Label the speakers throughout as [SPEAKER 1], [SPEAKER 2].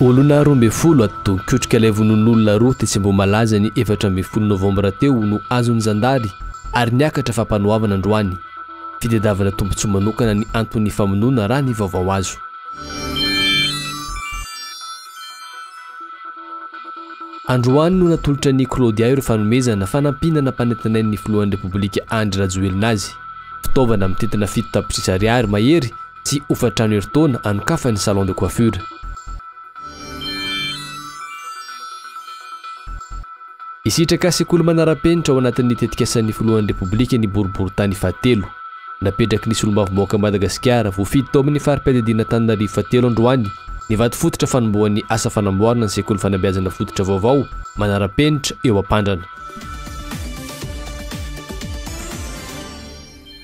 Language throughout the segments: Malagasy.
[SPEAKER 1] Olona roa ambin'ny folo ato kotrika ilay vonoan'olona roa tetsy Ambohimalaza ny efatra ambin'ny folo novambra teo no azon'ny zandary ary niakatra fampanoavana androany. Fitadiavana tombontsoa manokana ny anton'ny famonoana raha ny vaovao azo. Androany no natolotra an'i Claudia ireo fanomezana fanampinana mpanetinain'ny filohan'ny Repoblika Andry Rajoelina azy. Fitaovana mitentina fito tapitrisa ariary mahery sy hofantrano herintaona anokafan'ny Salon de Coiffure. Hisitraka sekoly manara-penitra ao anatin'ny tetikasan'ny filohan'ny Repoblika ny boriborintany fahatelo. Napetraky ny Solombavambahoaka Madagasikara voafidy tao amin'ny fari-piadidiana Antananarivo fahatelo androany ny vato fototra fanombohan'ny asa fanamboarana ny sekoly fanabeazana fototra vaovao manara-penitra eo Ampandrana.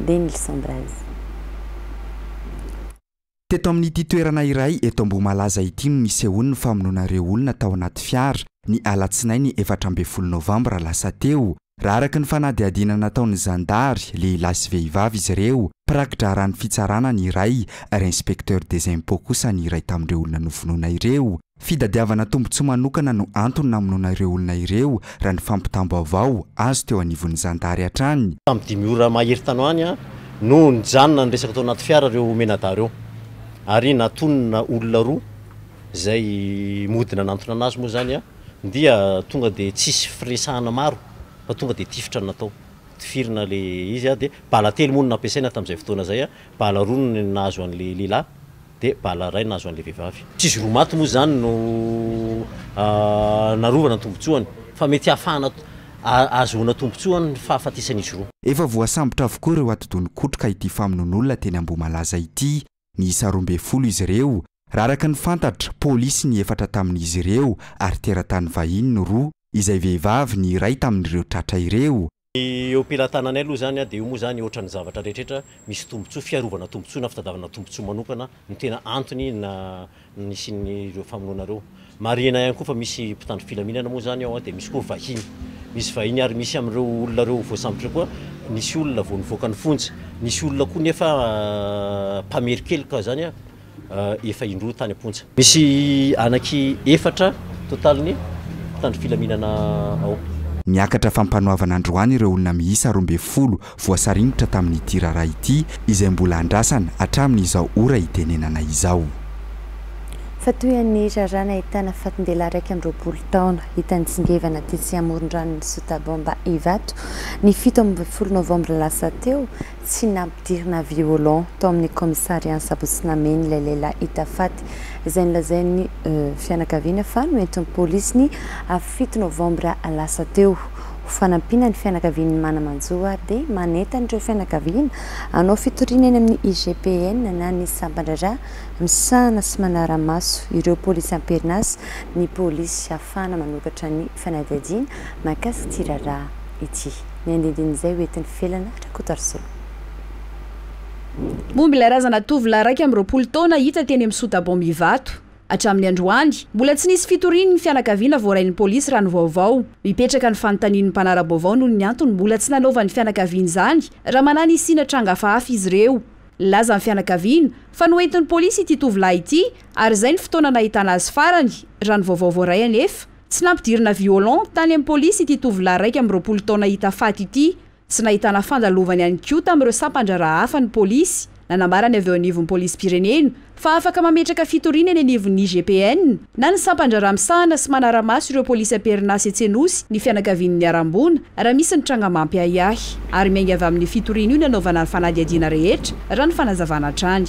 [SPEAKER 2] dia ny Lissandrese.
[SPEAKER 3] Teto amin'ity toerana iray eto Ambohimalaza ity no nisehoan'ny famonoana ireo olona tao anaty fiara, ny alatsinainy efatra ambin'ny folo novambra lasa teo. Raha araka ny fanadihadiana nataon'ny zandary, lehilahy sy vehivavy izy ireo, mpiraki-draharahan'ny fitsarana ny iray ary inspecteur des impôts kosa ny iray tamin'ireo olona novonoina ireo. Fitadiavana tombontsoa manokana no antony namonoana ireo olona ireo, raha ny fampitam-baovao azo teo anivon'ny zandary hatrany.
[SPEAKER 4] Tamin'ny dimy ora mahery tany ho any no nijanona ny resaka tao anaty fiara ireo mianadahy ireo ary natonina olona roa izay mody nanantona an'azy moa izany dia tonga dia tsisy firesahana maro fa tonga dia tifitra no natao, tifirina ilay izy dia bala telo moa no nampiasaina tamin'izay fotoana izay, bala roa no nahazo an'ilay lehilahy. Dia bala iray nahazo an'ilay vehivavy. Tsy izy roa maty moa izany no narovana ny tombontsoany, fa mety hahafahana ahazoana tombontsoa ny fahafatesan'izy roa.
[SPEAKER 3] Efa voasambotra avokoa ireo atidonin-kotroka ity famonoan'olona teny Ambohimalaza ity, niisa roa ambin'ny folo izy ireo, raha araka ny fantatra, polisy ny efatra tamin'izy ireo ary teratany vahiny ny roa, izay vehivavy ny iray tamin'ireo tratra ireo, Ny
[SPEAKER 4] eo am-pelatananay aloha izany dia io moa izany hoatran'ny zavatra rehetrarehetra misy tombontsoa, fiarovana tombontsoa na fitadiavana tombontsoa manokana no tena antony nisian'ireo famonoana ireo. Marihina ihany koa fa misy mpitandro filaminana moa izany ao dia misy koa vahiny. Misy vahiny ary misy amin'ireo olona ireo voasambotra ireo koa nisy olona vao nivoaka ny fonja. Nisy olona koa nefa mpamerin-keloka izany. efa indroa tany am-ponja. Misy anaky efatra total ny mpitandro filaminana ao.
[SPEAKER 3] Miakatra fampanoavana androany ireo olona miisa roa ambin'ny folo voasaringotra tamin'ity raharaha ity izay mbola andrasana hatramin' izao ora itenenana izao.
[SPEAKER 2] Fa toy an'ny raharaha nahitana fatin-dehilahy iraika amby roapolo taona hita nitsingevana tetsy amoron-dranon'i Sotabomba Ivato, ny fito ambin'ny folo novambra lasa teo, Tsy nampidirina violon tao amin'ny kaomisarian'ny Sabotsy Namehiny ilay lehilahy hita faty, izay nolazain'ny fianakaviana fa noentin'ny polisy ny fito novambra lasa teo. Ho fanampiana ny fianakavian'ny mana-manjo ary dia manentana ireo fianakaviana hanao fitoriana eny amin'ny IGPN na ny sampan-draharaha misahana sy manara-maso ireo polisy am-perinasa ny polisy hahafahana manokatra ny fanadihadiana mahakasika ity raharaha ity. ny andindindin'izay ho entin'ny felana Rakotoarisoa.
[SPEAKER 5] Momba ilay razana tovolahy iraika amby roapolo taona hita teny amin'ny Sotabomba Ivato. Hatramin'ny androany, mbola tsy nisy fitorian'ny fianakaviana voarain'ny polisy raha ny vaovao. Mipetraka ny fanontanian'ny mpanara-baovao noho ny antony mbola tsy nanaovan'ny fianakaviana izany raha manahy ny hisiana tranga hafahafa izy ireo. Nilaza ny fianakaviana fa noentin'ny polisy ity tovolahy ity ary izay ny fotoana nahitana azy farany, raha ny vaovao voaray anefa. Tsy nampidirina violon tany amin'ny polisy ity tovolahy iraika amby roapolo taona hita faty ity. Tsy nahitana fandalovany ihany koa tamin'ireo sampan-draharaha hafa ny polisy. Nanambara ny avy eo anivon'ny polisim-pirenena fa afaka mametraka fitoriana eny anivon'ny IGPN na ny sampan-draharaha misahana sy manara-maso ireo polisy am-perinasa etsy Anosy ny fianakavian'ny niharam-boina raha misy ny tranga mampiahiahy ary miainga avy amin'ny fitoriana io ny hanaovana ny fanadihadiana rehetra, raha ny fanazavana
[SPEAKER 1] hatrany.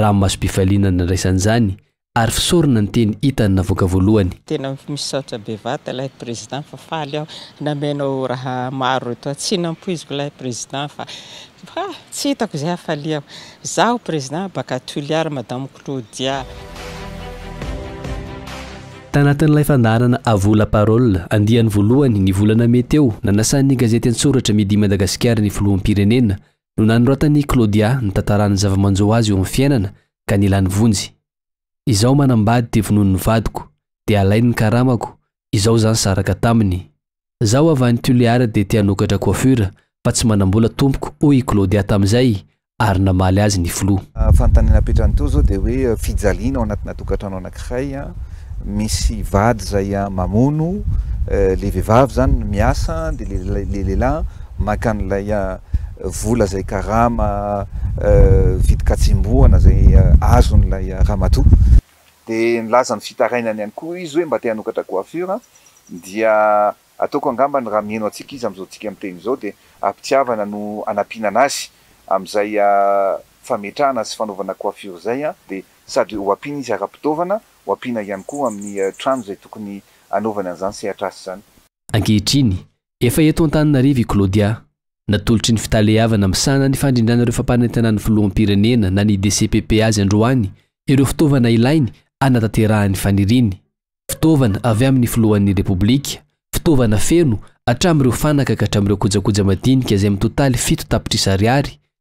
[SPEAKER 1] Raha masom-pifaliana nandraisana izany ary fisaorana ny teny hitany navoaka voalohany.
[SPEAKER 6] Tena misaotra bevata ilay président fa faly aho namenao raha maro retoa tsy nampoiziko ilay président fa fa tsy hitako izay hafaliako zaho président baka Toliara madame Claudia.
[SPEAKER 1] Tanatin'ilay fandaharana À vous la parole, andiany voalohany, ny volana mey teo, nanasan'ny gazety an-tsoratra Midi Madagasikara ny Filoham-pirenena, no nanoratan'i Claudia ny tantaran'ny zava-manjo azy eo amin'ny fiainana ka nila ny vonjy. Izaho manambady dia vonoin'ny vadiko, dia alainy ny karamako, izao za nisaraka taminy. Zaho avy any Tuléar dia te hanokatra coiffure fa tsy manam-bola tompoko hoy i Claudia tamin'izay ary namaly azy ny filoha.
[SPEAKER 7] Fanontaniana apetrany teo izao dia hoe fijaliana ao anatina tokantrano anankiray misy vady izay mamono ilay vehivavy izany miasa dia ilay lehilahy Maka an'ilay vola izay karama vidin-katsembohana izay azon'ilay ramatoa. Dia nilaza ny fitarainany ihany koa izy hoe mba te hanokatra coiffure dia ataoko angambany raha miheno antsika izy amin'izao tsika miteny izao dia ampitiavana no anampiana anazy amin'izay fametrahana sy fanaovana coiffure izay dia sady ho ampiana izy ara-pitaovana, ho ampiana ihany koa amin'ny trano izay tokony hanaovany an'izany sehatr'asa izany.
[SPEAKER 1] Ankehitriny, Efa eto Antananarivo i Claudia. Natolotry ny fitaleavana misahana ny fandrindrana ireo fampanentanan'ny filoham-pirenena na ny DCPP azy androany ireo fitaovana ilainy hanatanterahany faniriany. Fitaovana avy amin'ny filohan'ny Repoblika, fitaovana feno hatramin'ireo fanaka ka hatramin'ireo kojakoja madinika izay mitontaly fito tapitrisa ariary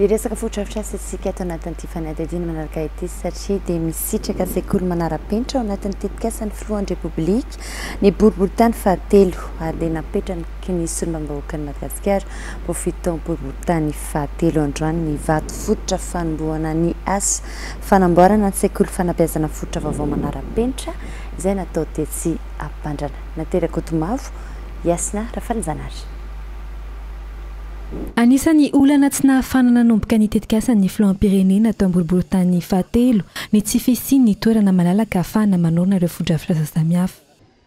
[SPEAKER 2] Hiresaka fotodrafitrasa isika ato anatin'ity fanadihadiana manaraka ity satria dia misitraka sekoly manara-penitra ao anatin'ny tetikasan'ny filohan'ny Repoblika ny boriboritany fahatelo ary dia napetraky ny solombambahoakan'i Madagasikara ho fito boriboritany fahatelo androany ny vato fototra fanombohana ny asa fanamboarana ny sekoly fanabeazana fototra vaovao manara-penitra izay natao tetsy Ampandrana. Natera Godimavo, Yasna Rafarinjanahary.
[SPEAKER 8] Anisan'ny olana tsy nahafahana nanomboka ny tetikasan'ny filoham-pirenena tao Amboriborintany fahatelo ny tsy fisian'ny toerana malalaka ahafahana manorina ireo fotodrafitrasa samihafa.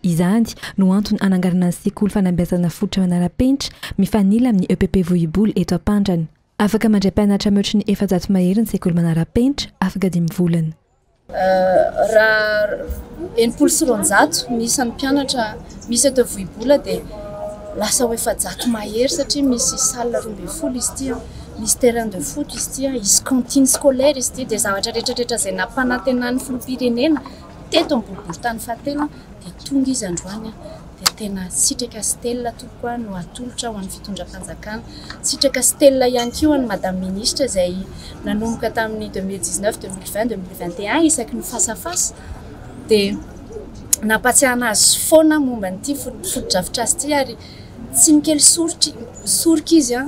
[SPEAKER 8] Izany no antony hananganana ny sekoly fanambeazana fototra manara-penitra mifanila amin'ny EPP Vohibolo eto Ampandrana. Afaka mandray mpianatra mihoatry ny efajato mahery ny sekoly manara-penitra afaka dimy volana.
[SPEAKER 9] Raha enimpolo sy roanjato ny isan'ny mpianatra misy eto Vohibola dia lasa ho efajato mahery satria misy salle roa ambin'ny folo izy ity, misy terrain de foot izy ity, hisy cantine scolaire izy ity dia zavatra rehetrarehetra izay nampanantenan'ny filoham-pirenena teto amin'ny boriborintany fahatelo dia tonga izy androany. dia tena sitraka sy telina tompoko a no atolotra ho an'ny fitondram-panjakana. Sitraka sy telina ihany koa ho an'i Madame Ministra izay nanomboka tamin'ny 2019, 2020, 2021 isaky ny fasafasa dia nampatsiahana azy foana momba an'ity fotodrafitrasa ity ary tsy mikely soritry, sorika izy a.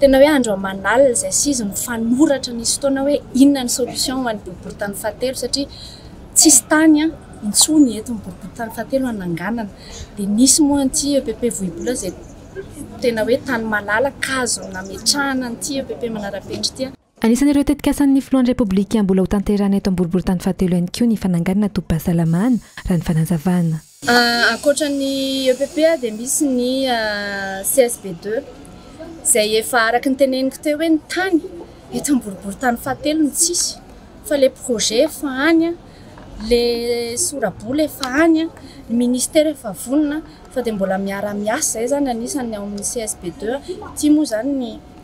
[SPEAKER 9] Tena hoe andro aman'alina izay sy izy mifanoratra nisy fotoana hoe inona ny solution ho an'ny boriboritany fahatelo satria Tsisy tany an, intsony eto ny boriborintany fahatelo hananganana dia misy moa an'ity EPP Vohibola izay tena hoe tany malala ka azo nametrahana an'ity EPP Manara-penitra ity.
[SPEAKER 8] Anisan'ireo tetikasan'ny filohan'ny Repoblika mbola hotanterahina eto amin'ny boriborintany fahatelo ihany koa ny fananganana tobim-pahasalamana, raha ny fanazavana.
[SPEAKER 9] Ankoatra ny EPP dia misy ny CSB deux izay efa araka ny teneniko teo hoe ny tany eto Amborborintany fahatelo no tsisy fa ilay projet efa any an, ilay sorabola efa any an, ny ministera efa vonona fa dia mbola miara-miasa izay izany anisan'ny ao amin'ny CSB deux an, ity moa izany ny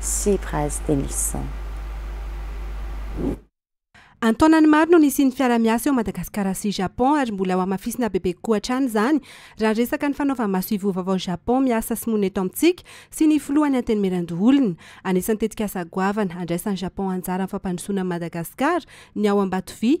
[SPEAKER 2] sy Braz Denilson.
[SPEAKER 10] An-taonany maro no nisian'ny fiaraha-miasa eo Madagasikara sy Japon ary mbola hohamafisina bebe kokoa hatrany izany raha resaka ny fanaova-maso ivoho vaovao Japon miasa sy monina eto amintsika sy ny Filohan'ny Antenimierandoholona. Anisan'ny tetikasa goavana andraisan'i Japon anjara amin'ny fampandrosoana an'i Madagasikara ny ao Ambatovy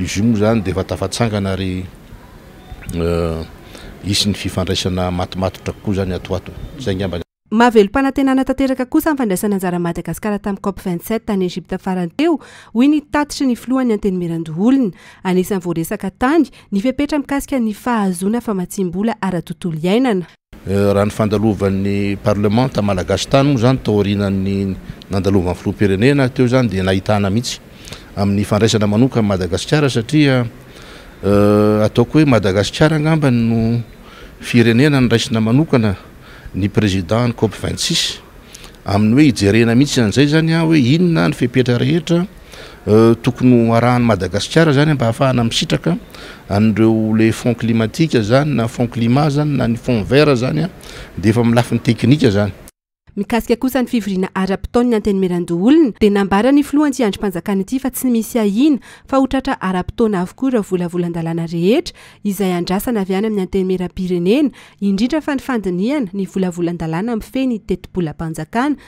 [SPEAKER 11] Izy io moa zany dia efa tafatsangana ary hisy ny fifandraisana matimatotra kokoa izany ato ho ato. Izay angamba.
[SPEAKER 10] Mahavelom-panantenana tanteraka kosa ny fandraisana anjaran'i Madagasikara tamin'ny Cop vingt sept tany Egypta farany teo, hoy ny tatitry ny filohan'ny Antenimierandoholona. Anisan'ny voaresaka tany, ny fepetra mikasika ny fahazoana famatsiam-bola ara-tontolo iainana.
[SPEAKER 11] Raha ny fandalovan'ny parlemanta malagasy tany moa izany tao aorianan'ny nandalovan'ny filoham-pirenena teo izany dia nahitana mihitsy amin'ny fandraisana manokana an'i Madagasikara satria ataoko hoe Madagasikara angamba no firenena niraisina manokana ny président ny cop vingt six amin'ny hoe hijerena mihitsy an'izay izany hoe inona ny fepetra rehetra Tokony ho arahan'i Madagasikara izany mba hahafahana misitraka an'ireo ilay fonds climatique izany na fonds climat izany na ny fonds vert izany dia efa amin'ny lafiny teknika izany.
[SPEAKER 10] Mikasika kosa ny fivoriana ara-potoana ny Antenimierandoholona dia nambara ny filoha an'ity andrim-panjakana ity fa tsy misy ahiana fa ho tratra ara-potoana avokoa ireo volavolan-dalàna rehetra izay andrasana avy any amin'ny Antenimieram-pirenena indrindra fa ny fandinihana ny volavolan-dalàna mifehy ny tetibolam-panjakana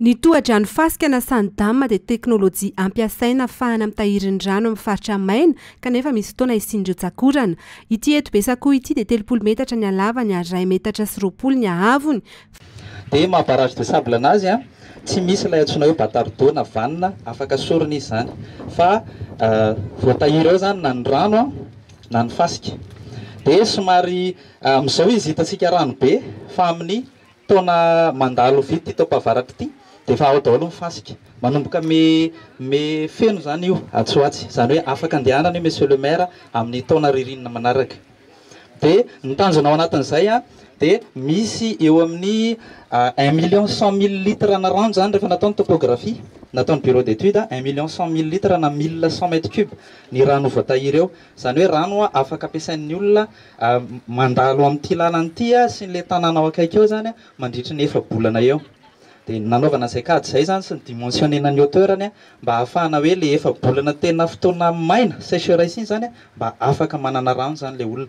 [SPEAKER 2] Ny
[SPEAKER 10] tohadrano fasika na sand dam dia teknolojia ampiasaina afahana mitahiry ny rano amin'ny faritra maina kanefa misy fotoana isian'ireo tsakorana. Ity eto Besakoa ity dia telopolo metatra ny halavany ary iray metatra sy roapolo ny haavony.
[SPEAKER 12] Dia maha barrage de sable anazy an, tsy misy ilay antsoina hoe batard d'eau na vanina afaka sorona izy izany fa voatahiry ao izany na ny rano an na ny fasika. Dia somary amin'izao izy hitantsika rano be fa amin'ny Taona mandalo vita ity taom-pahavaratra ity dia efa ao daholo ny fasika. Manomboka mais mais feno izany io atsy ho atsy. Izany hoe afaka andehanana io Monsieur le Maire amin'ny taona ririnina manaraka. Dia ny tanjona ao anatin'izay dia misy eo amin'ny un million cent mille litres ana rano izany rehefa natao ny topographie nataon'ny bureau d'études, un million cent mille litres ana mille cent mètres cubes ny rano ho voatahiry eo. Izany hoe rano afaka ampiasain'ny olona mandalo amin'ity lalana ity aho sy ilay tanàna ao akaiky ao izany mandritry ny efa-bolana eo. Dia nanaovana izay kajy izay izany sy ni-dimensionner-na ny hauteur-ny mba hahafahana hoe ilay efa-bolana tena fotoana maina, sécheresse, iny izany mba afaka manana rano izany ilay olona.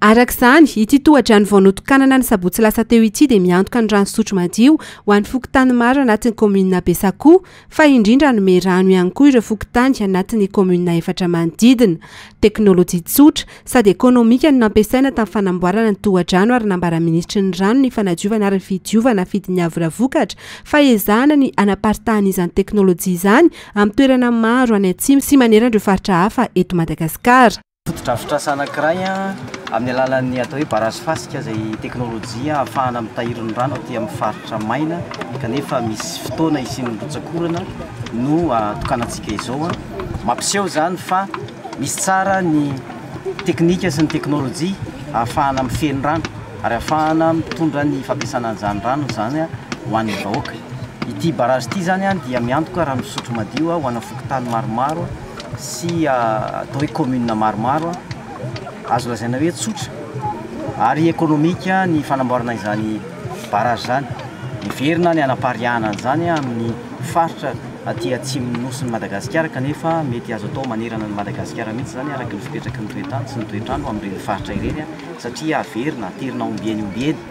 [SPEAKER 10] Araka izany, ity tohadrano vao notokanana ny sabotsy lasa teo ity dia miantoka ny rano fisotro madio ho an'ny fokontany maro anatin'ny kaominina Besakoho, fa indrindra hanome rano ihany koa ireo fokontany anatin'ny kaominina efatra manodidina. Teknolojia tsotra sady ekonomika no nampiasaina tamin'ny fanamboarana ny tohadrano ary nambaran'ny minisitry ny Rano, ny Fanadiovana ary ny Fidiovana Fidiny Avo Ravokatra fa ezahana ny hanaparitahan'izany teknolojia izany amin'ny toerana maro any atsimo sy manerana ireo faritra hafa eto Madagasikara.
[SPEAKER 13] Fotodrafitrasa anankiray amin'ny alalan'ny atao hoe barrage fasika izay teknolojia ahafahana mitahiry ny rano aty amin'ny faritra maina kanefa misy fotoana hisian'ny rotsak'orana no tokanantsika izao. Mampiseho izany fa misy tsara ny teknika sy ny teknolojia ahafahana mifehy ny rano ary ahafahana mitondra ny fampiasana an'izany rano izany ho an'ny vahoaka. Ity barrage ity izany dia miantoka rano fisotro madio ho ana fokontany maromaro. sy atao hoe commune maromaro azo lazaina hoe tsotra ary économique ny fanamboarana izany barrage izany. Miverina ny hanapariahana an'izany amin'ny faritra aty atsimon'ny nosin'i Madagasikara kanefa mety azo atao manerana an'i Madagasikara mihitsy izany araka ny fipetraky ny toetany sy ny toetr'andro amin'ireny faritra ireny satria averina, aterina ombieny ombieny.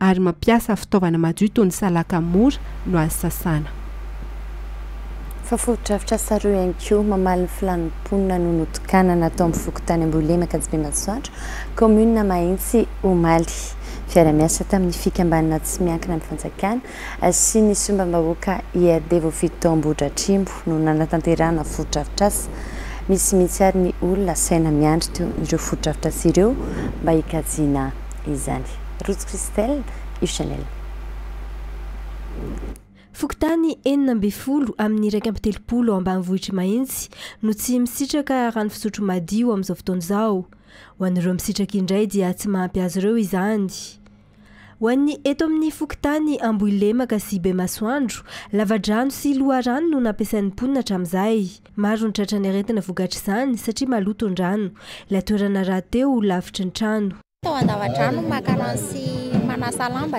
[SPEAKER 10] ary mampiasa fitaovana madio toy ny salaka mora no azo sasana.
[SPEAKER 2] Fa fotodrafitra saroy ihany koa mamaly ny filàn'ny mponina no notokanana ato amin'ny fokontany Ambohilemy Ankadibemasoandro, kaominina Mahitsy omaly. Mpiara-miasa tamin'ny fikambanana tsy miankina amin'ny fanjakana sy ny sombam-bahoaka IRD voafidy tao Ambohidratrimo no nanatanterahana fotodrafitrasa. Misy mihitsy ary ny olona saina miandry ireo fotodrafitrasa ireo mba hikajiana izany. Ruth Christelle Huchenel.
[SPEAKER 14] Fokontany enina ambin'ny folo amin'ny iraika amby telopolo ao ambanivohitr'i Mahitsy no tsy misitraka rano fisotro madio amin'izao fotoana izao. Ho an'ireo misitraka indray dia tsy mahampy azy ireo izany. Ho an'ny eto amin'ny fokontany Ambohilemaka sy Bemasoandro, lavadrano sy loharano no nampiasain'ny mponina hatramin'izay. Maro ny tratran'ny aretina vokatr'izany satria maloto ny rano. Ilay toerana rahateo lavitry ny trano.
[SPEAKER 15] Atao andavandrano ny makarany sy manasa lamba,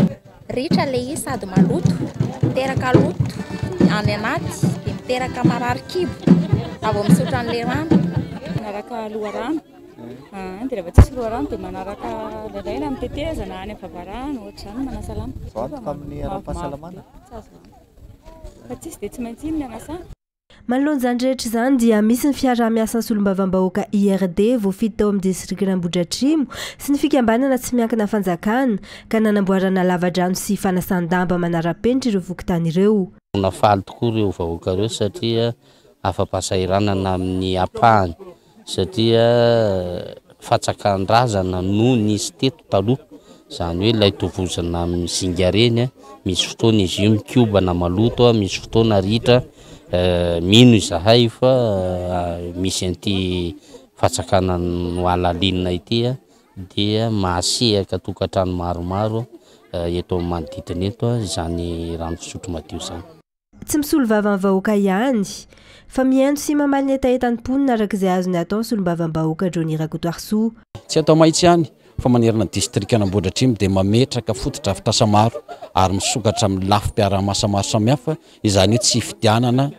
[SPEAKER 15] ritra ilay izy sady maloto, miteraka loto any anaty dia miteraka marary kibo raha vao misotro an'ilay rano,
[SPEAKER 16] manaraka loharano dia rehefa tsisy loharano dia manaraka lalaina amin'ny tetezana any am-pabarahana ohatr'izany no manasa
[SPEAKER 7] lamba. Mivantana amin'ny ara-pahasalamana?
[SPEAKER 16] Fa tsy misy dia tsy maintsy iny ny anasana.
[SPEAKER 14] Manoloana izany rehetra izany dia misy ny fiaraha-miasan'ny Solombavambahoaka IRD voafidy tao amin'ny distrikan'Ambohidratrimo sy ny fikambanana tsy miankina Fanjakana ka nanamboarana lavadrano sy fanasan-damba manara-penitra ireo fokontany ireo.
[SPEAKER 17] Tena faly tokoa ireo vahoaka ireo satria afa-pahasahiranana amin'ny ampahany satria fatsakan-drazana no nisy teto taloha, izany hoe ilay tovozina amin'ny zinga ireny, misy fotoana izy io mikobana maloto, misy fotoana ritra, mino izahay fa misy an'ity fatsakana nohalalina ity dia mahasehaka tokantrano maromaro eto amin'ny manodidina eto izany rano fisotro madio izany.
[SPEAKER 14] Tsy misolo vava amin'ny vahoaka ihany, fa mihaino sy mamaly ny hetahetan'ny mponina araka izay azony atao ny solombavambahoaka Johnny Rakotoarisoa.
[SPEAKER 18] Tsy eto Mahitsy ihany, fa manerana ny distrikan'Ambohidratrimo dia mametraka fotodrafitrasa maro ary misokatra amin'ny lafim-piaraha-masa maro samihafa, izany hoe tsy hifidianana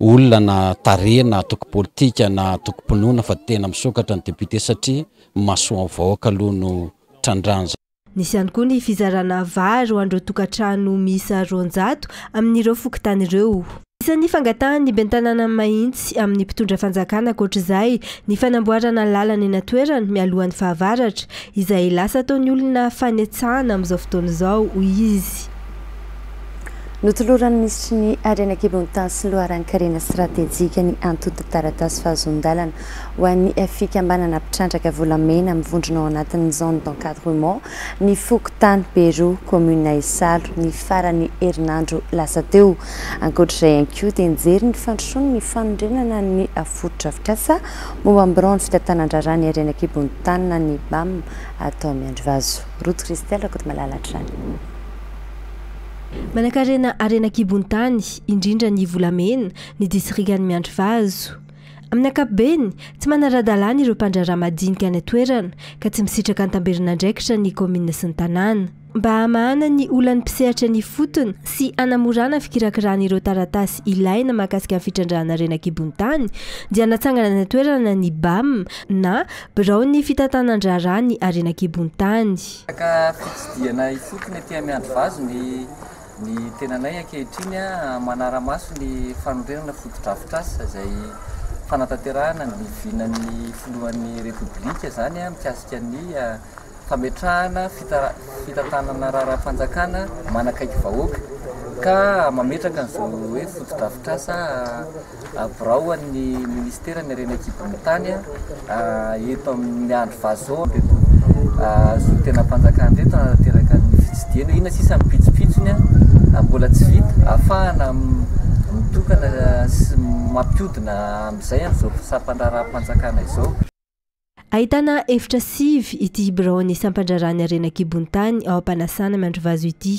[SPEAKER 18] olona na tarehy na antoko politika na antokom-pinoana fa tena misokatra ny député satria ny mahasoa ny vahoaka aloha no trandrahana izany.
[SPEAKER 14] Nisy ihany koa ny fizarana vary ho an'ireo tokantrano miisa roanjato amin'ireo fokontany ireo. Isan'ny fangatahan'ny ben'ny tanànan'i Mahitsy amin'ny mpitondra fanjakana ankoatr'izay ny fanamboarana lalana eny an-toerana mialohan'ny fahavaratra, izay lasa ataon'ny olona fanetsahana amin'izao fotoana izao, hoy izy.
[SPEAKER 2] Notoloran'ny minisitry ny Harena Ankibon'ny Tany sy Loharanon-karena Stratejika ny antontan-taratasy fahazoan-dalana ho an'ny fikambanana mpitrandraka volamena mivondrona ao anatin'ny Zone d'encadrement ny fokontany Pero, Commune Isalo, ny faran'ny herinandro lasa teo. Ankoatra izay ihany koa dia nijery ny fandrosoany ny fanorenana ny fotodrafitrasa momba ny biraon'ny fitantanan-draharaha ny harena ankibon'ny tany na ny bam tao Miandrivazo. Ruth Christelle Rakotomalala hatrany.
[SPEAKER 14] Manankarena harena an-kibon-tany, indrindra ny volamena, ny distrikan'i Miandrivazo. Amin'ny ankapobeny, tsy manara-dalàna ireo mpandraharaha madinika any an-toerana, ka tsy misitraka an-tamberin'andraikitra ny kaominina sy ny tanàna. Mba hamahana ny olan'ny mpisehatra eny ifotony sy hanamorana fikirakirana ireo taratasy ilaina mahakasika ny fitrandrahana harena an-kibon-tany, dia natsangana any an-toerana ny bam na Biraon'ny Fitantanan-draharaha ny Harena an-kibon-tany.
[SPEAKER 19] Resaka fitsidihana ifotony aty Miandrivazo ny ny tenanay ankehitriny manara-maso ny fanorenana fotodrafitrasa izay fanatanterahana ny vinan'ny filohan'ny Repoblika izany mikasika ny fametrahana fitantanana raharaham-panjakana manakaiky vahoaka ka mametraka an'izao hoe fotodrafitrasa Biraon'ny minisitera ny harena an-kibon'ny tany eto amin'ny andro vazo eto zontenam-panjakana teto hanatanteraka ny fitsidihana. Inona sisa ny pitsopitsony mbola tsy vita afahana mitokana sy mampiodina amin'izay amin'izao sampan-draharaham-panjakana izao.
[SPEAKER 14] Ahitana efitra sivy ity biraon'ny sampandraharahan'ny harena an-kibontany ao Ampanasana Miandrivazo ity.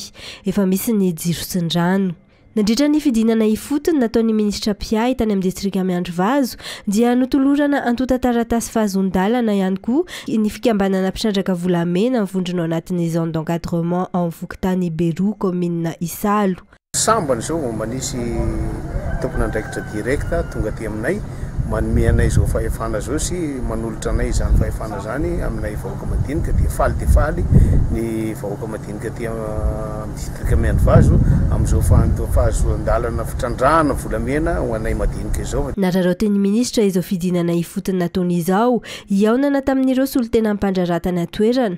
[SPEAKER 14] Efa misy ny jiro sy ny rano. Nandritra ny fidinana ifotony nataon'ny minisitra mpiahy tany amin'ny distrika Miandrivazo dia notolorana antontan-taratasy fahazoan-dalana ihany koa ny fikambanana mpitrandraka volamena ny vondrona ao anatin'ny Zone d'encadrement ao amin'ny fokontany Beroa kaominina Isalo.
[SPEAKER 20] Sambany izao vao mba nisy tompon'andraikitra direct tonga aty aminay manome anay izao fahefana izao sy manolotra anay izany fahefana izany aminay vahoaka madinika dia faly dia faly ny vahoaka madinika aty amin'ny distrika Miandrivazo amin'izao fahazoan-dalana fitrandrahana volamena ho anay madinika izao.
[SPEAKER 14] Nararaotin'ny minisitra izao fidinana ifotony nataony izao hihaonana tamin'ireo solontena mpandraharaha tany
[SPEAKER 2] an-toerana,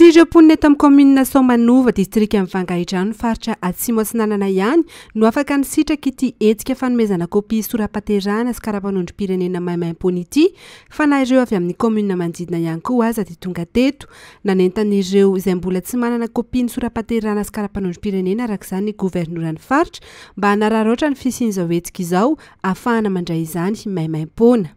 [SPEAKER 10] Tsy ireo mponina eto amin'ny kaominina Soamanova, distrikan'i Vangaindrano, faritra Atsimo Atsinanana ihany no afaka nisitraka ity hetsika fanomezana kopia sora-paterahana sy karapanondrom-pirenena maimaimpoana ity fa na ireo avy amin'ny kaominina manodidina ihany koa aza dia tonga teto nanentan'ireo izay mbola tsy manana kopian'ny sora-paterahana sy karapanondrom-pirenena araka izany ny governoran'ny faritra mba hanararaotra ny fisian'izao hetsika izao ahafahana mandray izany
[SPEAKER 21] maimaimpoana.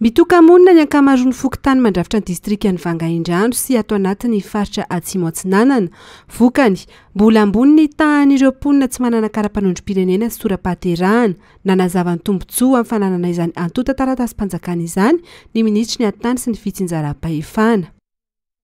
[SPEAKER 21] Mitoka-monina ny ankamaroan'ny
[SPEAKER 10] fokontany mandrafitra ny distrikan'i Vangaindrano sy ato anatin'ny faritra Atsimo Atsinanana. Vokany, mbola ambony ny tahan'ireo mponina tsy manana kara-panondrom-pirenena sy tora-pahaterahana. Nanazava ny tombontsoa amin'ny fananana izany antontan-taratasim-panjakana izany ny minisitry ny Hattany sy ny
[SPEAKER 22] fitsinjaram-pahefana.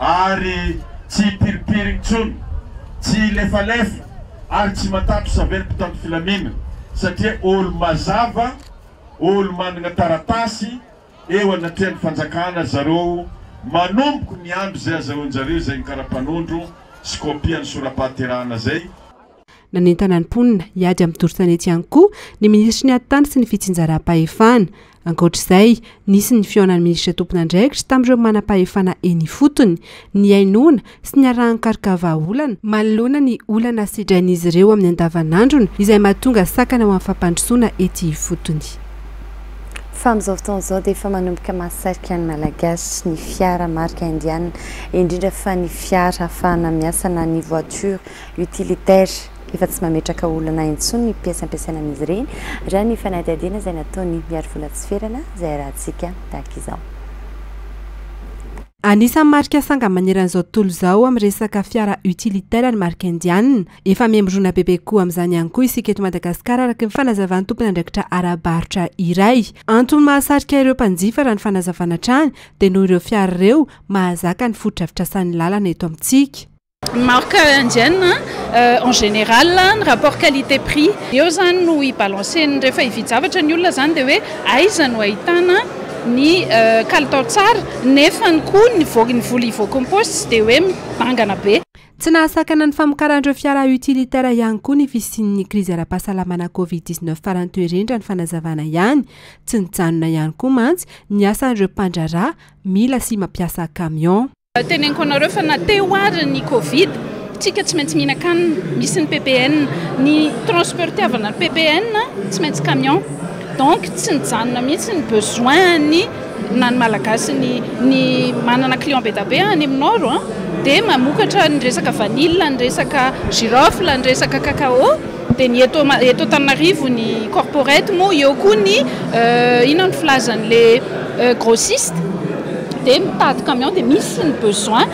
[SPEAKER 22] ary tsy hipiripiry intsony, tsy hilefalefa ary tsy matatry savely mpitandro filamina satria olo-mazava, olo-manana taratasy eo anatrehan'ny fanjakana zareo manomboky ny andro izay azahoan-jareo izay ny karapanondro sy kopia ny sora-pahaterahana izay.
[SPEAKER 10] Nanentana ny mponina hiady amin'ny doro-tanety ihany koa ny minisitry ny Atitany sy ny Fitsinjaram-pahefana. Ankoatra izay, nisy ny fihaonan'ny minisitra tompon'andraikitra tamin'ireo manam-pahefana eny ifotony, nihainoana sy niaraha-nikaroka vahaolana, manoloana ny olana sedrain'izy ireo amin'ny andavanandrony izay mahatonga sakana ho amin'ny fampandrosoana ety ifotony.
[SPEAKER 2] Fa amin'izao fotoana izao dia efa manomboka mahasarika ny Malagasy ny fiara marika indiana, indrindra fa ny fiara ahafahana miasa na ny voiture utilitaire, efa tsy mametraka olana intsony ny piesy ampiasaina an'izy ireny raha ny fanadihadiana izay nataon'ny Miary Vola Tsy Ferana izay arahantsika tahaka izao.
[SPEAKER 10] Anisan'ny marika sanga maneran'izao tontolo izao amin'ny resaka fiara utilitaire ny marika indiana. Efa miambozona bebe koa amin'izany ihany koa isika eto Madagasikara araka ny fanazavan'ny tompon'andraikitra ara-barotra iray. Antony mahasarika ireo mpanjifa raha ny fanazavana hatrany dia noho ireo fiara ireo mahazaka ny fotodrafitrasan'ny lalana eto amintsika.
[SPEAKER 23] Marque indienne en général ny rapport qualité prix eo izany no i balancer ny rehefa hividy zavatra ny olona izany dia hoe aiza no ahitana ny kalitao tsara nefa ny koa ny vola hivoaka eo am-paosy tsy dia hoe midangana be.
[SPEAKER 10] Tsy nahasakana ny famokaran'ireo fiara utilitaire ihany koa ny fisian'ny krizy ara-pahasalamana covid dix neuf farantoerendra ny fanazavana ihany, tsy nijanona ihany koa mantsy ny asan'ireo mpandraharaha mila sy mampiasa camion.
[SPEAKER 23] Teneniko anareo fa na te ho ary ny covid tsika tsy maintsy mihinan-kanina misy ny ppn ny transport tiavana ny ppn tsy maintsy camion donc tsy nijanona mihitsy ny besoin ny na ny malagasy ny ny manana client be dabe any amin'ny nord dia mamokatra ny resaka vanille ny resaka girofle ny resaka cacao Dia ny eto eto Antananarivo ny corporate moa eo koa ny inona no filazan'ilay grossiste dia mitady camion dia misy ny besoin.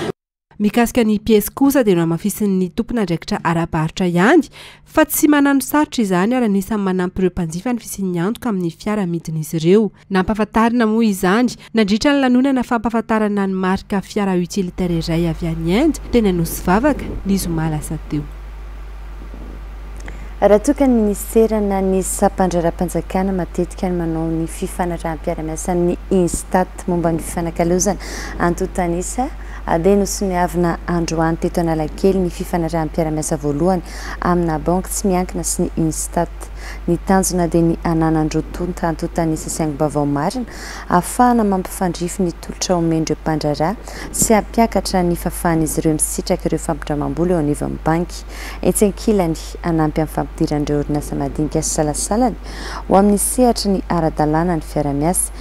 [SPEAKER 10] Mikasika ny piesy kosa dia nohamafisin'ny tompon'andraikitra ara-barotra ihany fa tsy manano sarotra izany ary anisan'ny manampy ireo mpanjifa ny fisian'ny antoka amin'ny fiara amidin'izy ireo. Nampahafantarina moa izany nandritra ny lanonana fampahafantarana ny marika fiara utilitaire iray avy any Inde teny Anosivavaka, ny zoma lasa teo.
[SPEAKER 2] Raha toa ka ny Minisiterana ny Sampandraharaham-panjakana matetika no manao ny fifanaraham-piarahamiasa amin'ny INSTAT momba ny fifanakalozana antontan'isa dia nosoniavina androany teto Analakely ny fifanaraham-piarahamiasa voalohany amina banky tsy miankina sy ny INSTAT Ny tanjona dia ny hananan-droa tonta antontan'isa sy angom-baovao marina, hahafahana mampifandrify ny tolotra omen'ireo mpandraharaha sy hampiakatra ny fahafahan'izy ireo misitraka ireo fampindramam-bola eo anivon'ny banky. Etsy ankilany, hanampy amin'ny fampidiran'ireo orinasa madinika sasalasalany ho amin'ny sehatry ny ara-dalàna ny fiarahamiasa,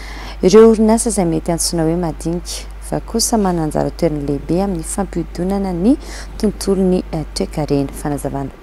[SPEAKER 2] ireo orinasa izay mety antsoina hoe madinika, fa kosa manana anjara toerana lehibe amin'ny fampihodinana ny tontolon'ny toekarena. Fanazavana.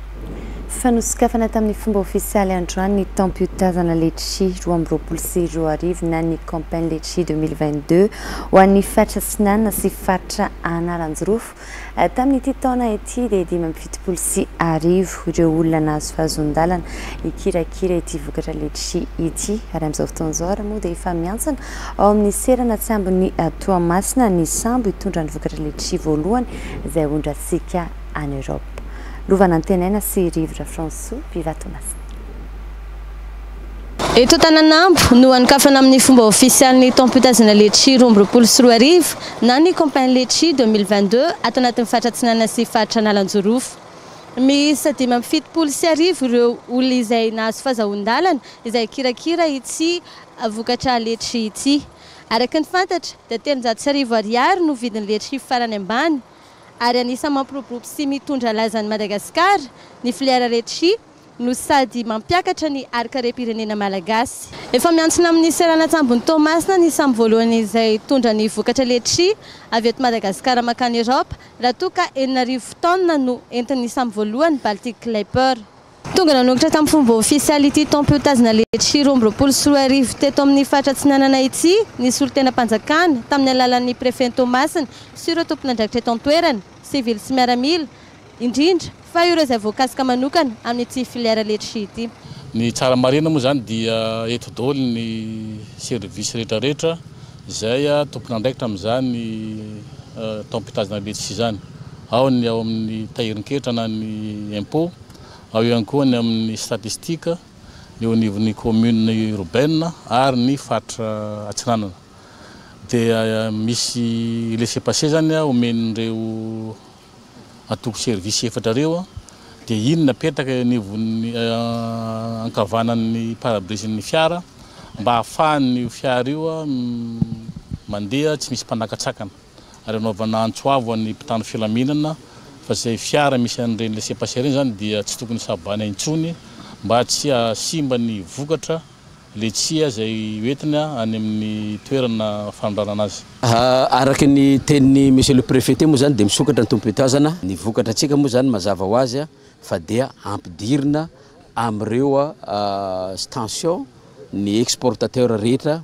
[SPEAKER 24] Fa
[SPEAKER 2] nosokafana tamin'ny fomba ofisialy androany ny taom-piotazana Letshi roa amby roapolo sy roa arivo na ny Campaign Letshi deux mille vingt-deux ho an'ny faritra atsinanana sy faritra Analanjirofo. Tamin'ity taona ity dia dimy amby fitopolo sy arivo ireo olona nahazohazon-dalana hikirakira ity vokatra Letshi ity ary amin'izao fotoana izao ary moa dia efa miantsona ao amin'ny seran atsambon'i Toamasina ny sambo hitondra ny vokatra Letshi voalohany izay hondratsika any Europe. Lova Nantenaina sy Rivotra Fransoa, Rivatomasina.
[SPEAKER 25] Eto Antananambo, nohankafana amin'ny fomba ofisialy ny taom-pitazana letchi roa amby roapolo sy roa arivo na ny Campagne Letchi deux mille vingt-deux ato anatin'ny faritra Atsinanana sy faritra Analanjorofo. Miisa dimy amby fitopolo sy arivo ireo olona izay nahazo fahazahoan-dalana izay hikirakira ity vokatra letchi ity. Araka ny fantatra dia telonjato sy arivo ariary no vidin'ny letchi farany ambany. ary anisan'ny mampiroborobo sy mitondra laza an'i Madagasikara ny filière letchis no sady mampiakatra ny harinkarem-pirenena malagasy. Efa miantsona amin'ny seranan-tsambon'i Toamasina ny sambo voalohany izay hitondra ny vokatra letchis avy eto Madagasikara mankany Europe raha toa ka enina arivo tonnes no entin'ny sambo voalohany Baltic Leaper. Tonga nanokatra tamin'ny fomba ofisialy ity taom-piotazana Let's She roa amby roapolo sy roa arivo teto amin'ny faritra Atsinanana ity ny solontenam-panjakana tamin'ny alalan'ny Prefet Toamasina sy ireo tompon'andraikitra eto an-toerana, sivily sy miaramila, indrindra fa ireo izay voakasika manokana amin'ity filière Let's She ity.
[SPEAKER 26] Ny tsara marihina moa izany dia eto daholo ny services rehetrarehetra izay tompon'andraikitra amin'izany taom-piotazana Let's She izany, ao ny ao amin'ny tahirin-ketra na ny impôt, Ao ihany koa ny amin'ny statistika eo anivon'ny kaominina urbaine ary ny faritra Atsinanana. Dia misy laissez-passer izany omen'ireo antoko servisy efatra ireo dia iny napetaka eo anivon'ny ankavanan'ny pare-brisen'ny fiara mba hahafahan'io fiara io mandeha tsy misy mpanakatsakana. ary anaovana antso avo an'ny mpitandro filaminana fa izay fiara misy an'ireny laissez-passer ireny izany dia tsy tokony savaina intsony mba tsy hahasimba ny vokatra letchia izay hoentina any amin'ny toerana fanondranana azy.
[SPEAKER 27] Araka ny tenin'i Monsieur le Préfet moa izany dia misokatra ny tompom-pitazana, ny vokatra antsika moa izany mazava ho azy fa dia hampidirina amin'ireo stentions ny exportateurs rehetra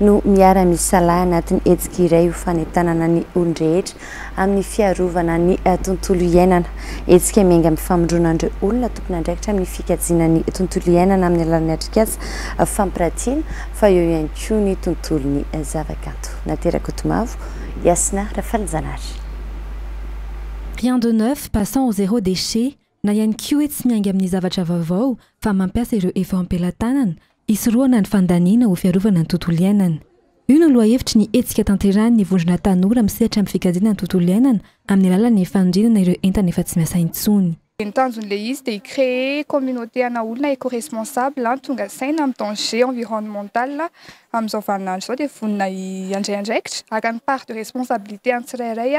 [SPEAKER 27] no
[SPEAKER 2] miara-misalahy anatin'ny hetsika iray ho fanentanana ny olon-drehetra amin'ny fiarovana ny tontolo iainana. Hetsika miainga amin'ny famondroana an'ireo olona tompon'andraikitra amin'ny fikajiana ny tontolo iainana amin'ny alalan'ny atrikasa fampiratiana fa eo ihany koa ny tontolon'ny zavakanto. Nathie Rakotomavo, Yasna Rafalinjanahary.
[SPEAKER 8] Rien de neuf, passant au zéro déchet, na ihany koa hoe tsy miainga amin'ny zavatra vaovao fa mampiasa ireo efa am-pelatanana hisorohana ny fandaniana ho fiarovana ny tontolo iainana. Io no lohahevitry ny hetsika tanterahin'ny vondrona tanora misehatra amin'ny fikajiana ny tontolo iainana amin'ny alalan'ny fanorenana ireo entana efa tsy miasa intsony.
[SPEAKER 28] Ny tanjon'ilay izy dia hi-créer communauté ana olona éco-responsable, tonga saina amin'ny danger environnemental amin'izao vaninandro izao dia vonona hiandray andraikitra, haka ny part de responsabilité an'ny tsirairay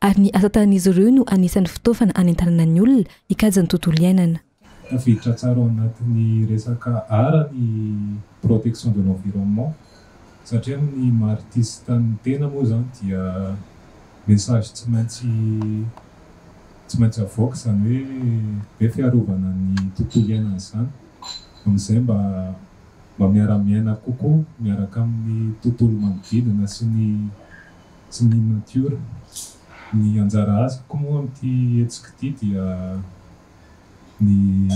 [SPEAKER 28] ary ny
[SPEAKER 8] asa tanan'izy ireo no anisan'ny fitaofana anentanana ny olona hikajy ny tontolo iainana.
[SPEAKER 29] Tafiditra tsara ao anatin'ny resaka art ny protection de l'environnement satria amin'ny maha artiste ny tena moa izany dia message tsy maintsy tsy maintsy avoaka izany hoe hoe fiarovana ny tontolo iainana izany amin'izay mba mba miara-miaina kokoa miaraka amin'ny tontolo manodidina sy ny Tsy ny natiora. Ny anjara azoko moa amin'ity hetsika ity dia ny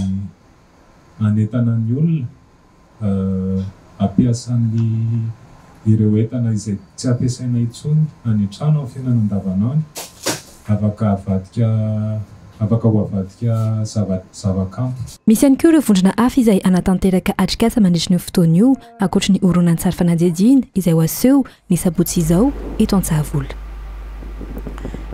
[SPEAKER 29] hanentana ny olona hampiasa ny ireo entana izay tsy ampiasaina intsony any an-trano amin'ny fiainana andavanandro afaka havadika afaka ho havadika zava-kanto.
[SPEAKER 8] Misy ihany koa ireo vondrona hafa izay hanatanteraka atrikasa mandritry ny io fotoana io, ankoatry ny horonantsary fanadihadiana izay ho aseho ny sabotsy izao eto Antsahavola.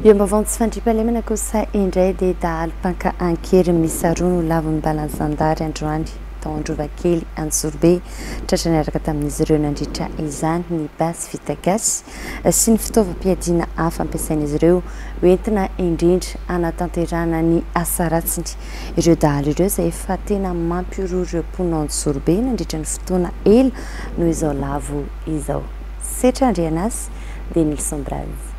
[SPEAKER 2] Iom-baovao tsy fandriampahalemana kosa indray dia dahalo mpaka an-keriny miisa roa no lavon'ny balan'ny zandary androany tao Androvakely Antsorobe. Tratra niaraka tamin'izy ireo nandritra izany ny basy vita gasy sy ny fitaovam-piadiana hafa ampiasain'izy ireo ho entina indrindra hanatanterahana ny asa ratsiny ireo dahalo ireo izay efa tena mampihorohoro ireo mponin'Antsorobe nandritra ny fotoana ela noho izao lavo izao. Setra Andrianasy dia Nilson Braz.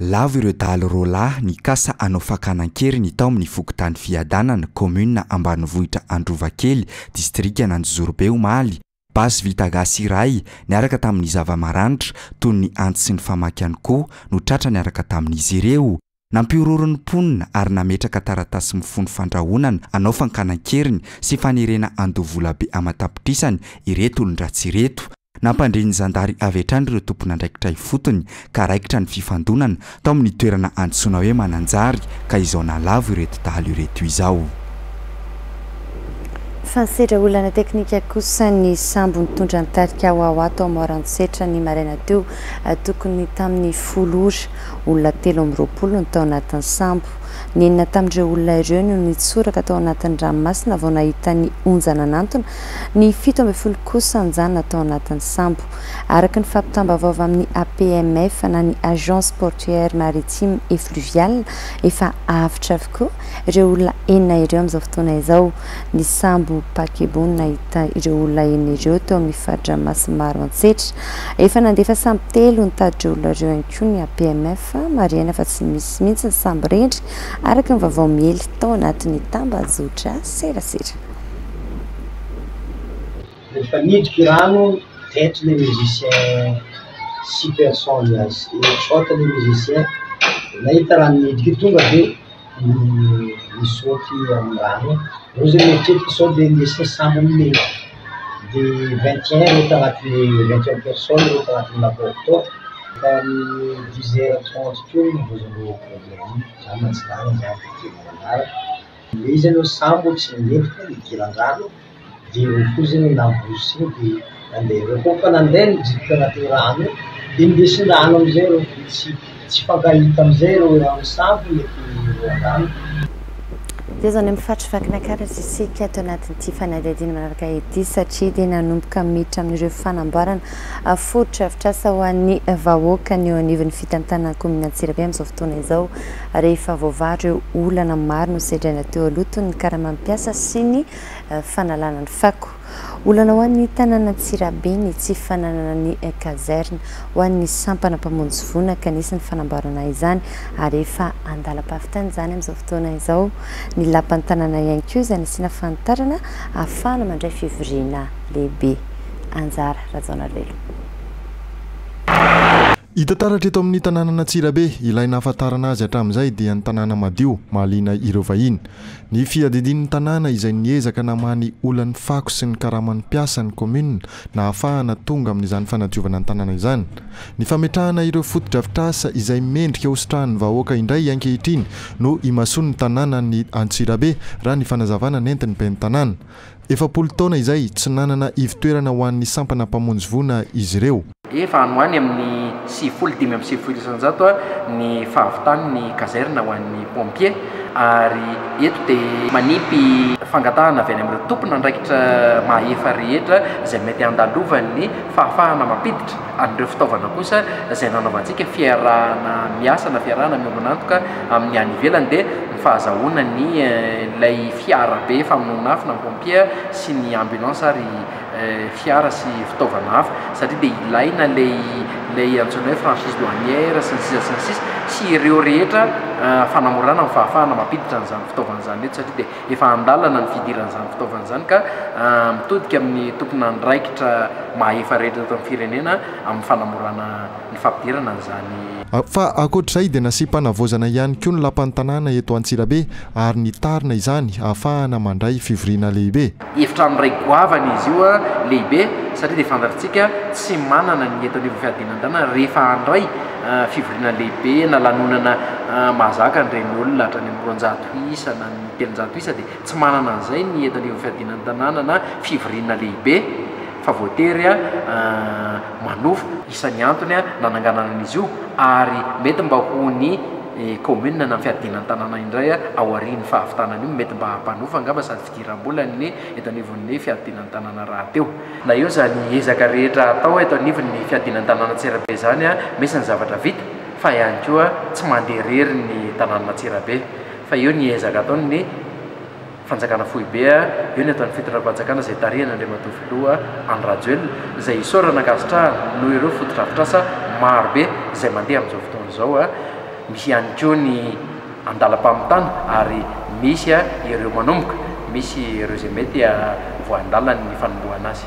[SPEAKER 30] Lavo ireo dahalo roa lahy nikasa hanao fakana an-keriny tao amin'ny fokontany Fiadanana, kaominina ambanivohitra Androvakely, distrikan'Anjozorobe omaly. Basy vita gasy iray, niaraka tamin'ny zava-maranitra, toy ny antsy sy ny famaky ihany koa, no tratra niaraka tamin'izy ireo. Nampihorohoro ny mponina ary nametraka taratasy mifono fandrahonana hanao fankanan-keriny sy fanerena handoa vola be aman-tapitrisany ireto olon-dratsy ireto. Nampandre ny zandary avy hatrany ireo tompon'andraikitra ifotony ka raikitra ny fifandonana tao amin'ny toerana antsoina hoe Mananjary ka izao nalavo ireto dahalo ireto izao.
[SPEAKER 2] Fa nisedra olana teknika kosa ny sambo nitondra ny tarika Wawa tao Moron-tsetra ny maraina teo tokony tamin'ny folo ora. Olona telo amby roapolo no tao anatin'ny sambo. Ny enina tamin'ireo olona ireo no nitsoraka tao anatin'ny ranomasina vao nahita ny onja nanantona, ny fito ambin'ny folo kosa nijanona tao anatin'ny sambo. Araka ny fampitam-baovao avy amin'ny APMF na ny Agence Portuaire Maritime et Fluviale, efa avotra avokoa ireo olona enina ireo amin'izao fotoana izao. ny sambo paquebot nahita ireo olona enina ireo teo amin'ny fari-dranomasin'i Maroantsetra. Efa nandefa sambo telo nitady ireo olona ireo ihany koa ny APMF. Marihina fa tsy misy mihitsy ny sambo rendry, araka ny vaovao miely tao anatin'ny tambajotra serasera.
[SPEAKER 31] Efa nidriky rano eto le musicien Super son azy, efa short le musicien, nahita rano nidriky tonga de misaoty amin'ny rano e, reo zay mieritreritra sao dia le sisy sambony le de vingt et un reo tanatin'ny vingt et un personnes reo tanatin'ny laporte tao fa amin'ny dix heures trente teo no voazan'io problème io, za mba tsy tany za mba tena nanaraka, le izy aloha sambo tsy nety fa nidiran-drano. dia eo koa izay ny labozia dia nandeha eo koa fa nandeha ny jeep tanaty rano dia ndesin-drano amin'izay ireo dia tsy tsy mpankahita amin'izay ireo eo amin'ny sambo mety roan-drano.
[SPEAKER 2] Dia izao ny mifatry vakin'ankaratra isika ato anatin'ity fanadihadiana manaraka ity satria dia nanomboka miditra amin'ireo fanamboarana fotodrafitrasa ho an'ny vahoaka ny eo anivon'ny fitantanan'ny kaominina Antsirabe amin'izao fotoana izao rehefa voavaha ireo olana maro nosedraina teo aloha toy ny karamam-piasa sy ny fanalana ny fako. Olana ho an'ny tanàna Antsirabe ny tsy fananana ny casernes ho an'ny sampana mpamonjy voina ka nisy ny fanamboarana izany ary efa andalam-pahavitana izany amin'izao fotoana izao. Ny lapan'ny tanàna ihany koa izay nasiana fanintarana ahafahana mandray fivoriana lehibe anjara. Rajaonarivelo.
[SPEAKER 32] Hita taratra eto amin'ny tanànan'Antsirabe, ilay nahafantarana azy hatramin'izay dia ny tanàna madio, mahaliana ireo vahiny. Ny fiadidian'ny tanàna izay niezaka namaha ny olan'ny fako sy ny karaman'ny mpiasa ny kaominina nahafahana tonga amin'izany fanadiovana ny tanàna izany. Ny fametrahana ireo fotodrafitrasa izay mendrika hositrahan'ny vahoaka indray ankehitriny no imasoan'ny tanànan'Antsirabe raha ny fanazavana nentin'ny ben'ny tanàna. Efapolo taona izay, tsy nanana ivo-toerana ho an'ny sampana mpamonjy voina izy ireo.
[SPEAKER 33] Efa any ho any amin'ny sivifolo dimy amby sivifolo isan-jato ny fahavitan'ny casernes ho an'ny pompiers, ary eto dia manipy fangatahana avy any amin'ireo tompon'andraikitra mahefa rehetra izay mety handalovan'ny fahafahana mampiditra. ary ireo fitaovana kosa izay nanaovantsika fiarahana miasa na fiarahana miombon'antoka amin'ny any ivelany dia ny fahazahoana ny ilay fiara be famonoana afo na pompier sy ny ambulance ary fiara sy fitaovana hafa satria dia ilaina ilay ilay antsoina hoe franchise douanière sy ny sisa sy ny sisa sy ireo rehetra fanamorana ny fahafahana mampiditra an'izany fitaovana izany mihitsy satria dia Efa an-dalana ny fidiran'izany fitaovana izany ka mitodika amin'ny tomponandraikitra mahefa rehetra eto amin'ny firenena amin'ny fanamorana ny fampidirana
[SPEAKER 32] an'izany. Fa ankoatr'izay dia nasiam-panavaozana ihany koa ny lapan'ny tanàna eto Antsirabe ary nitarina izany ahafahana mandray fivoriana lehibe.
[SPEAKER 33] Efitrano iray goavana izy io, lehibe satria dia fantatrtsika tsy manana ny eto anivon'ny fiadiana ny tanàna rehefa handray fivoriana lehibe na lanonana mahazaka ny ren'olona hatrany amin'ny roanjato. isa na ny telonjato isa dia tsy manana an'izay ny eto anivon'ny fiadiana ny tanàna na fivoriana lehibe fa voatery manofa isa ny antony nananganana an'izy io ary mety mba ho ny kaominina na ny fiadiana ny tanàna indray ao aorian'ny fahavitana an'io mety mba hampanofa angamba sady fidiram-bola ny eto anivon'ny fiadiana ny tanàna rahateo. Na eo izany ezaka rehetra atao eto anivon'ny fiadiana ny tanàna Antsirabe izany misy ny zavatra vita fa ihany koa tsy mandeha irery ny tanànan'Antsirabe fa eo ny ezaka ataon'ny fanjakana foibe, eo ny ataon'ny fitondram-panjakana izay tarihan'Andriamatoa Filoha Andry Rajoelina izay isaorana ankasitrahana noho ireo fotodrafitrasa marobe izay mandeha amin'izao fotoana izao, misy ihany koa ny andalam-pamitana ary misy ireo manomboka, misy ireo izay mety voan-dalany ny fanombohana azy.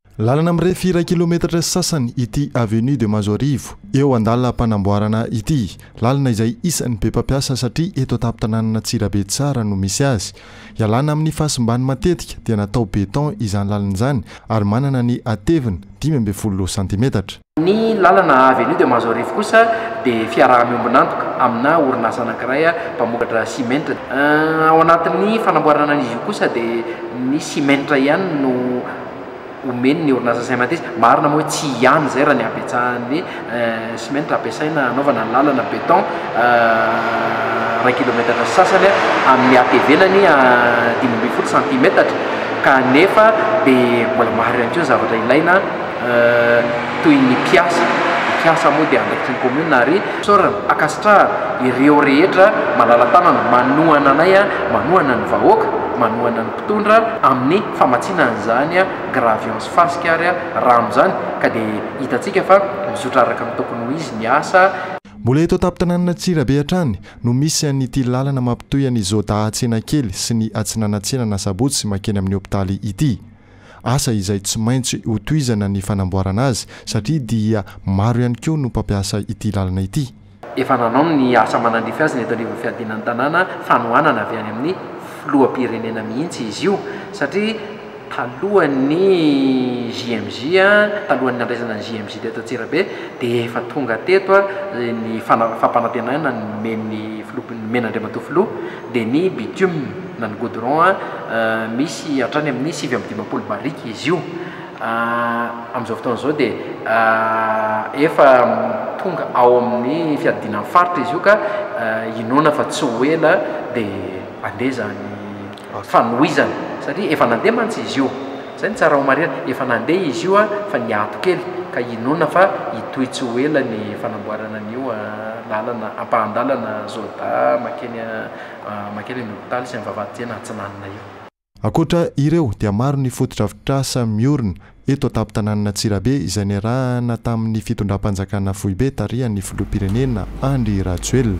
[SPEAKER 2] Lalana
[SPEAKER 32] mirefy iray kilometatra sy sasany ity Avenue de Mazoarivo eo an-dalam-panamboarana ity. Lalana izay isan'ny be mpampiasa satria eto an-tampon-tanànan'Antsirabe Tsara no misy azy. Ialana amin'ny fahasimbany matetika dia natao béton izany lalana izany ary manana ny hateviny dimy ambin'ny folo santimetatra.
[SPEAKER 33] Ny lalana Avenue de Mazoarivo kosa dia fiaraha-miombon'antoka aminà orinasa anankiray mpamokatra simenitra. Ao anatin'ny fanamboarana an'izy io kosa dia ny simenitra ihany no omeny ny orinasa Saint-Matisse. Marina moa hoe tsy ihany izay raha ny habetsahan'ny simenitra ampiasaina hanaovana ny lalana, béton, iray kilometatra sy sasany amin'ny hatevenany dimy ambin'ny folo santimetatra, kanefa dia mbola maro ihany koa ny zavatra ilaina. toy ny mpiasa, ny mpiasa moa dia andraikitry ny commune ary. Fisaorana, ankasitrahana ireo rehetra malala-tanana manohana anay, manohana ny vahoaka, manohana ny mpitondra amin'ny famatsiana an'izany gravions fasika ary rano izany ka dia hitantsika fa mizotra araka ny tokony ho izy ny asa.
[SPEAKER 32] Mbola eto an-tampon-tanànan'Antsirabe hatrany no misy an'ity lalana mampitohy an'i Zoda Atsenakely sy ny Atsinanantsena na Sabotsy makeny amin'ny hopitaly ity. Asa izay tsy maintsy ho tohizana ny fanamboarana azy satria dia maro ihany koa no mpampiasa ity lalana ity.
[SPEAKER 33] Efa nanao ny asa aman'andrify azy ny eto anivon'ny fiadiana ny tanàna fanohanana avy any amin'ny filoham-pirenena mihitsy izy io satria talohan'ny JMJ, talohan'ny nandraisana ny JMJ teto Antsirabe dia efa tonga teto ny fampanantenana nomen'ny filoha, nomen'Andriamatoa Filoha. dia ny bitume na ny goudron a misy hatrany amin'ny sivy amby dimampolo barrique izy io amin'izao fotoana izao dia efa tonga ao amin'ny fiadidiana ny faritra izy io ka inoana fa tsy ho ela dia handeha izany fanohizana satria efa nandeha mantsy izy io Zay ny tsara ho marihana. Efa nandeha izy io fa niato kely ka inoana fa hitohy tsy ho ela ny fanamboarana an'io lalana ampahan-dalana Zoda makeny makeny an'ny hopitaly sy an'i Vavahaditsena atsinanana io.
[SPEAKER 32] Ankoatra ireo dia maro ny fotodrafitrasa miorina eto an-tampon-tanànan'Antsirabe izay niarahana tamin'ny fitondram-panjakana foibe tarihan'ny filoham-pirenena Andry
[SPEAKER 2] Rajoelina.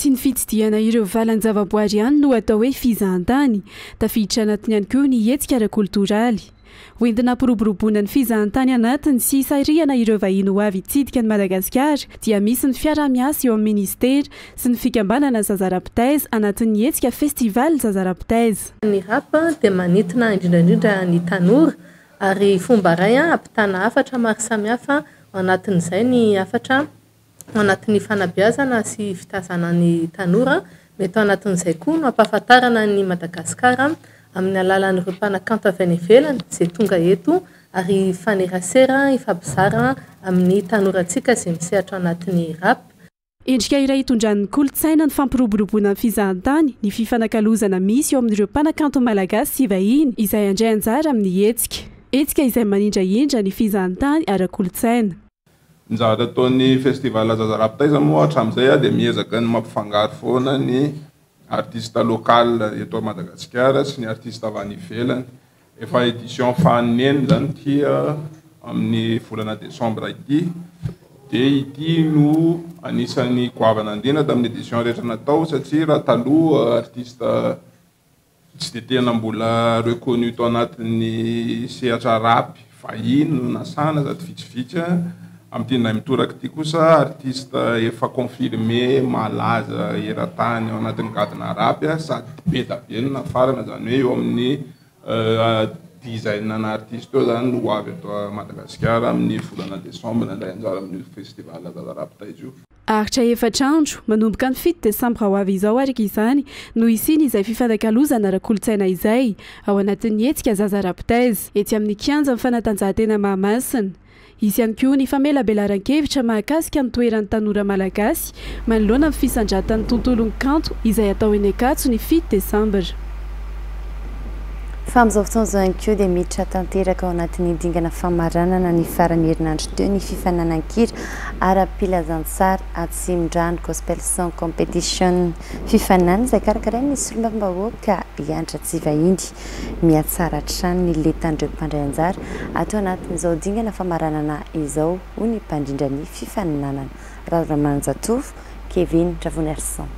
[SPEAKER 10] Tsy ny fitsidihana ireo valan-javaboary ihany no atao hoe fizahantany. Tafiditra anatiny ihany koa ny hetsika ara-kolotoraly.
[SPEAKER 34] Ho entina hampiroboroboana ny fizahantany anatiny sy hisarihana ireo vahiny ho avy hitsidika an'i Madagasikara dia misy ny fiaraha-miasa eo amin'ny Minisitera sy ny fikambanana Zaza Raptaiza anatin'ny hetsika Festival Zaza Raptaiza.
[SPEAKER 35] Ny rap dia manintona indrindra indrindra ny tanora ary fomba iray hampitana hafatra maro samihafa ao anatin'izay ny hafatra ao anatin'ny fanabeazana sy fitazana ny tanora. Mety ao anatin'izay koa no hampahafantarana an'i Madagasikara amin'ny alalan'ireo mpanakanto avy any ivelany izay tonga eto ary hifanerasera, hifampizara amin'ny tanorantsika izay misehatra ao anatin'ny rap.
[SPEAKER 34] Endrika iray hitondran'ny kolontsaina ny fampiroboroboana ny fizahantany, ny fifanakalozana misy eo amin'ireo mpanakanto malagasy sy vahiny izay handray anjara amin'ny hetsika. Hetsika izay manindrahindra ny fizahantany ara-kolontsaina.
[SPEAKER 36] Ny zavatra ataon'ny festival Zaza Raptaiza moa hatramin'izay dia miezaka ny mampifangaro foana ny artiste local eto Madagasikara sy ny artiste avy any ivelany. Efa édition fahaenina izany ity amin'ny volana décembre ity dia ity no anisan'ny goavana andiana tamin'ny édition rehetra natao satria raha taloha artiste Tsy dia tena mbola reconnu tao anatin'ny sehatra rap vahiny no nasana sady vitsivitsy amin'ity indray mitoraka ity kosa artista efa confirmé malaza eran-tany ao anatin'ny gadona rap sady be da be no nafarana izany hoe eo amin'ny dizaine ana artiste eo izany no ho avy eto Madagasikara amin'ny volana décembre nandray anjara amin'io festival Zaza Rap Taiza io.
[SPEAKER 34] Aritra efatra andro, manomboka ny fito desambra ho avy izao araka izany, no hisian'izay fifanakalozana ara-kolontsaina izay, ao anatin'ny hetsika Zaza Raptez, etsy amin'ny kianjan'ny fanatanjahantena Mahamasina. Hisy ihany koa ny famelabelaran-kevitra mahakasika ny toeran'ny tanora malagasy manoloana ny fisandratan'ny tontolon'ny kanto izay hatao eny Ankatso ny fito desambra.
[SPEAKER 2] Fa amin'izao fotoana izao ihany koa dia miditra tanteraka ao anatin'ny dingana famaranana ny faran'ny herinandro teo ny fifaninanan'kira ara-pilazantsara Atsimondrano Gospel Song Competition, fifaninana izay karakarain'ny solombavambahoaka i Andry Ratsivahiny. Mihatsara hatrany ny lentan'ireo mpandray anjara ato anatin'izao dingana famaranana izao, hoy ny mpandrindra ny fifaninanana, Raoramananjatovo Kevin Ravonerison.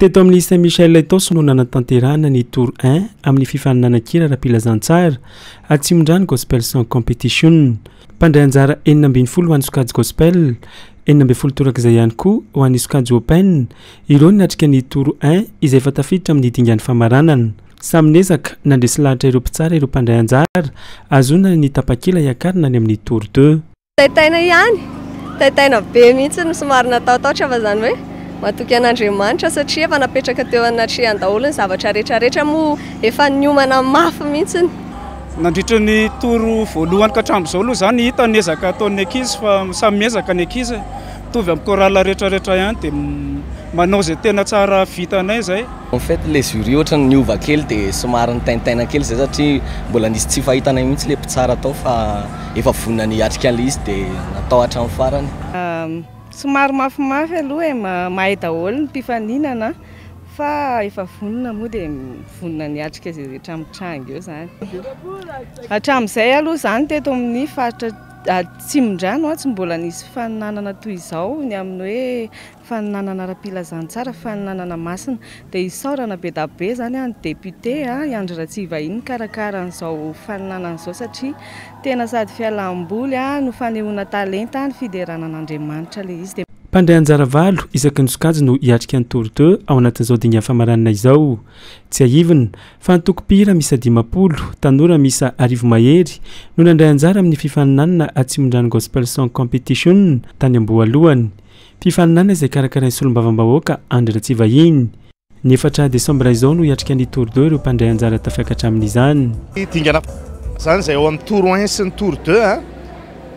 [SPEAKER 37] Teto amin'ny Saint Michel Itaosy no nanatanterahana ny tour 1 amin'ny fifaninanankira ara-pilazantsara Atsimondrano Gospel Song Competition. Mpandray anjara enina ambin'ny folo ho an'ny sokajy Gospel, enina ambin'ny folo torak'izay ihany koa ho an'ny sokajy Open ireo ninatrika ny Tour un izay efa tafiditra amin'ny dingan'ny famaranana. Samy niezaka nandresy lahatra ireo mpitsara ireo mpandray anjara hahazoana ny tapakila hiakarina any amin'ny Tour deux.
[SPEAKER 38] Taitaina ihany, taitaina be mihitsy no somary natahotahotra fa izany hoe matoky an'Andriamanitra satria efa napetraka teo anatrehan-daholo ny zavatra rehetra rehetra moa efa niomana mafy mihitsy.
[SPEAKER 39] Nandritra ny tour voalohany ka hatramin'izao aloha izany hita ny ezaka ataon'ny ankizy fa samy miezaka ny ankizy e. Mitovy amin'ny chorale rehetra rehetra ihany dia manao izay tena tsara vitanay izay.
[SPEAKER 40] En fait ilay jury ohatrany niova kely dia somary nitaintaina kely izay satria mbola nisy tsy fahitanay mihitsy ilay mpitsara tao fa efa vonona ny hiatrika an'ilay izy dia natao hatramin'ny farany.
[SPEAKER 41] Somary mafimafy aloha e, mahay daholo ny mpifaninana. fa efa vonona moa dia vonona ny hiatrika izay rehetra mitranga eo izany. Hatramin'izay aloha izany teto amin'ny faritra Atsimondrano ah, tsy mbola nisy faninanana toy izao ny amin'ny hoe faninanana ara-pilazantsara, faninanana masina. Dia isaorana be da be izany ah, ny député ah, i Andry Ratsivahiny nikarakara an'izao faninanana izao satria tena sady fialam-boly ah, no fanehoana talenta, ny fiderana an'Andriamanitra ilay izy.
[SPEAKER 37] Mpandray anjara valo isaky ny sokajy no hiatrika ny Tour de ao anatin'izao dingana famaranana izao. Tsiahivina, fa antoko mpihira miisa dimampolo, tanora miisa arivo mahery, no nandray anjara amin'ny fifaninanana Atsimondrano Gospel Song Competition tany Amboalohany. Fifaninanana izay karakarain'ny Solombavambahoaka Andry Ratsivahiny. Ny efatra desambra izao no hiatrika ny Tour de ireo mpandray anjara tafiakatra amin'izany.
[SPEAKER 42] Dingana izany izay ao amin'ny Tour un sy ny Tour deux a,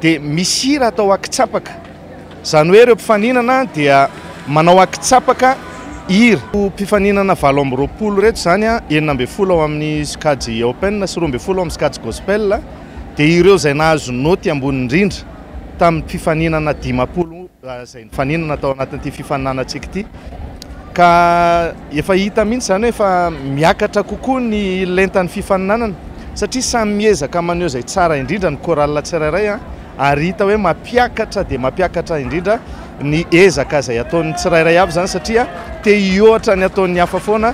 [SPEAKER 42] dia misy hira atao akitsapaka. Izany hoe ireo mpifaninana dia manao akitsapaka hira. Mpifaninana valo amby roapolo ireto izany, enina ambin'ny folo ao amin'ny sokajy Open sy roa ambin'ny folo ao amin'ny sokajy Gospel, dia ireo izay nahazo naoty ambony indrindra tamin'ny mpifaninana dimampolo izay. Mifaninana tao anatin'ity fifaninanantsika ity ka efa hita mihitsy izany hoe efa miakatra kokoa ny lentan'ny fifaninanana satria samy miezaka maneho izay tsara indrindra ny chorale tsirairay ary hita hoe mampiakatra dia mampiakatra indrindra ny ezaka izay ataon'ny tsirairay avy izany satria te-hihoatra ny ataon'ny hafa foana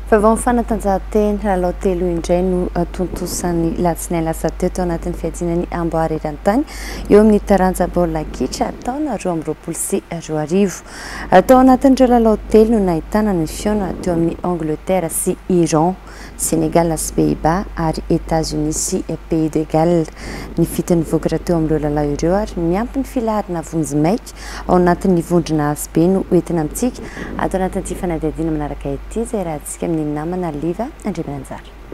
[SPEAKER 2] Vaovaon'ny fanatanjahantena, lalao telo indray no tontosan'ny alatsinainy lasa teo tao anatin'ny fiadiana ny amboara eran-tany eo amin'ny taranja baolina kitra taona roa amby roapolo sy roa arivo. Tao anatin'ireo lalao telo no nahitana ny fihaonana teo amin'ny Angleterre sy Iran, Sénégal sy Pays-Bas ary Etats-Unis sy Pays de Galles. Ny fito nivoaka teo amin'ireo lalao ireo ary miampy ny filaharana vonjy maika Ao anatin'ny vondrona avo be no hoentina amintsika ato anatin'ity fanadihadiana manaraka ity izay iarahantsika amin'ny namana Liva Andriamananjara.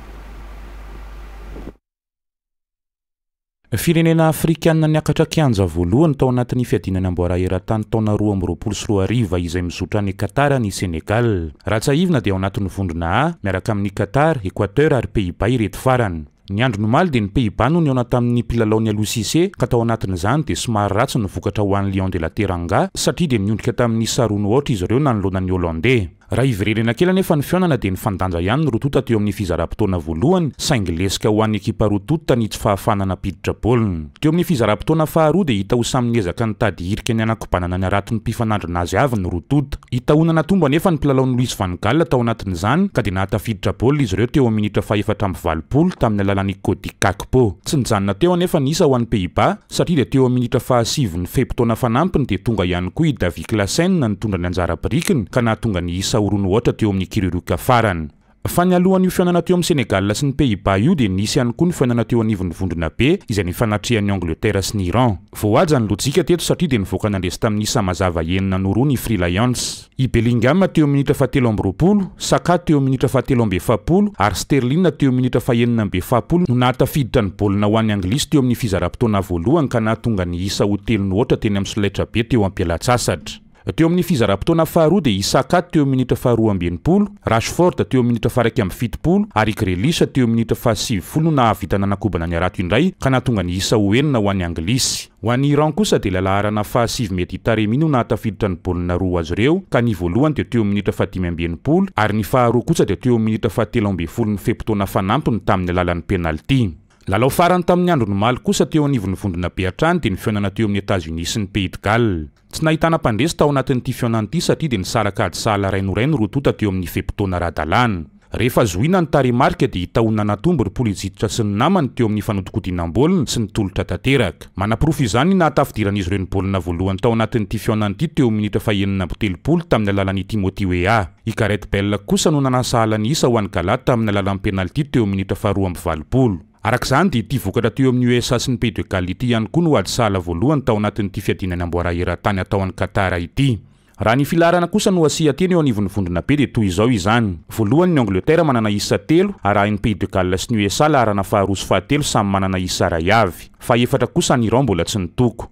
[SPEAKER 43] Firenena afrikana niakatra kianja voalohany tao anatin'ny fiadiana ny amboara eran-tany taona roa amby roapolo sy roa arivo izay mizotra any Qatar ny Sénégal. Raha tsiahivina dia ao anatin'ny vondrona A miaraka amin'i Qatar, Equateur ary Pays-Bas ireto farany. Ny andro nomaly dia ny Pays-Bas no nihaona tamin'ny mpilalao nialoha Cisse ka tao anatin'izany dia somary ratsy ny vokatra ho an'ny Lions de la Teranga satria dia niondrika tamin'ny isa roa no aotra izy ireo nanoloana ny Holandey. Raha hiverenena kely anefa ny fihaonana dia nifandanja ihany ny roa tonta teo amin'ny fizaram-potoana voalohany saingy leska ho an'ny ekipa roa tonta ny tsy fahafahana nampiditra baolina. Teo amin'ny fizaram-potoana faharoa dia hita ho samy niezaka nitady hirika ny hanakobanana ny haraton'ny mpifanandrina azy avy ny roa tonta. Hita ho nanatombo anefa ny mpilalaon'i Louis van Gaal tao anatin'izany ka dia nahatafiditra baolina izy ireo teo amin'ny minitra fahefatra amby valopolo tamin'ny alalan'i Cody Gakpo. Tsy nijanona teo anefa ny isa ho an'i Pays-Bas satria dia teo amin'ny minitra fahasivy ny fe-potoana fanampiny dia tonga ihany koa i Davy Klaassen nitondra ny anjara birikiny ka nahatonga ny isa ho roa nohoatra teo amin'ny kiririoka farany. Fa nialohan'io fihaonana teo amin'i Sénégal sy ny Pays-Bas io dia nisy ihany koa ny fihaonana teo anivon'ny vondrona be izay nifanatrehan'i Angleterre sy ny Iran. Voahaja ny lojika teto satria dia nivoaka nandresy tamin'ny isa mazava enina no roa ny Free Lions. I Bellingham teo amin'ny minitra fahatelo amby roapolo, Saka teo amin'ny minitra fahatelo amby efapolo ary Sterling teo amin'ny minitra fahenina amby efapolo no nahatafiditra ny baolina ho an'ny Anglisy teo amin'ny fizaram-potoana voalohany ka nahatonga ny isa ho telo nohoatra teny amin'ny solaitrabe teo am-pialantsasatra. Teo amin'ny fizaram-potoana faharoa dia i Saka teo amin'ny minitra faharoa amby enimpolo, Rashford teo amin'ny minitra faha-iraika amby fitopolo ary i Grealish teo amin'ny minitra fahasivifolo no nahavita nanakobana ny harato indray ka nahatonga ny isa ho enina ho an'ny Anglisy. Ho an'ny Iran kosa dia ilay laharana fahasivy Mehdi Taremi no nahatafiditra ny baolina roa ho azy ireo ka ny voalohany dia teo amin'ny minitra fahadimy amby enimpolo ary ny faharoa kosa dia teo amin'ny minitra fahatelo ambin'ny folo ny fe-potoana fanampiny tamin'ny alalan'ny penalty. Lalao farany tamin'ny andro omaly kosa teo anivon'ny vondrona be hatrany dia ny fihaonana teo amin'ny Etats-Unis sy ny Pays de Galles. Tsy nahitana mpandresy tao anatin'ity fihaonana ity satria dia nisaraka ady sahala rainoray ny roa tonta teo amin'ny fe-potoana ara-dalàna. Rehefa zohiana ny tarehimarika dia hita olona natombo ry Polejidotra sy ny namany teo amin'ny fanodinkodinam-baolina sy ny tolotra tanteraka. Manaporofo izany ny nahatafidiran'izy ireo ny baolina voalohany tao anatin'ity fihaonana ity teo amin'ny minitra fahenina amby telopolo tamin'ny alalan'i Timothy Weah. I Gareth Bale kosa no nanasahala ny isa ho an'i Galath tamin'ny alalan'ny penalty teo amin'ny minitra faharoa amby valopolo. Araka izany dia ity vokatra teo amin'ny USA sy ny Pays de Galles ity ihany koa no ady sahala voalohany tao anatin'ity fiadinan'ny amboara eran-tany atao any Qatar ity. Raha ny filaharana kosa no asia teny eo anivon'ny vondrona be dia toy izao izany. Voalohany ny Angleterre manana isa telo, arahin'ny Pays de Galles sy ny USA laharana faharoa sy fahatelo samy manana isa iray avy. Fahefatra kosa ny Iran mbola tsy nitoko.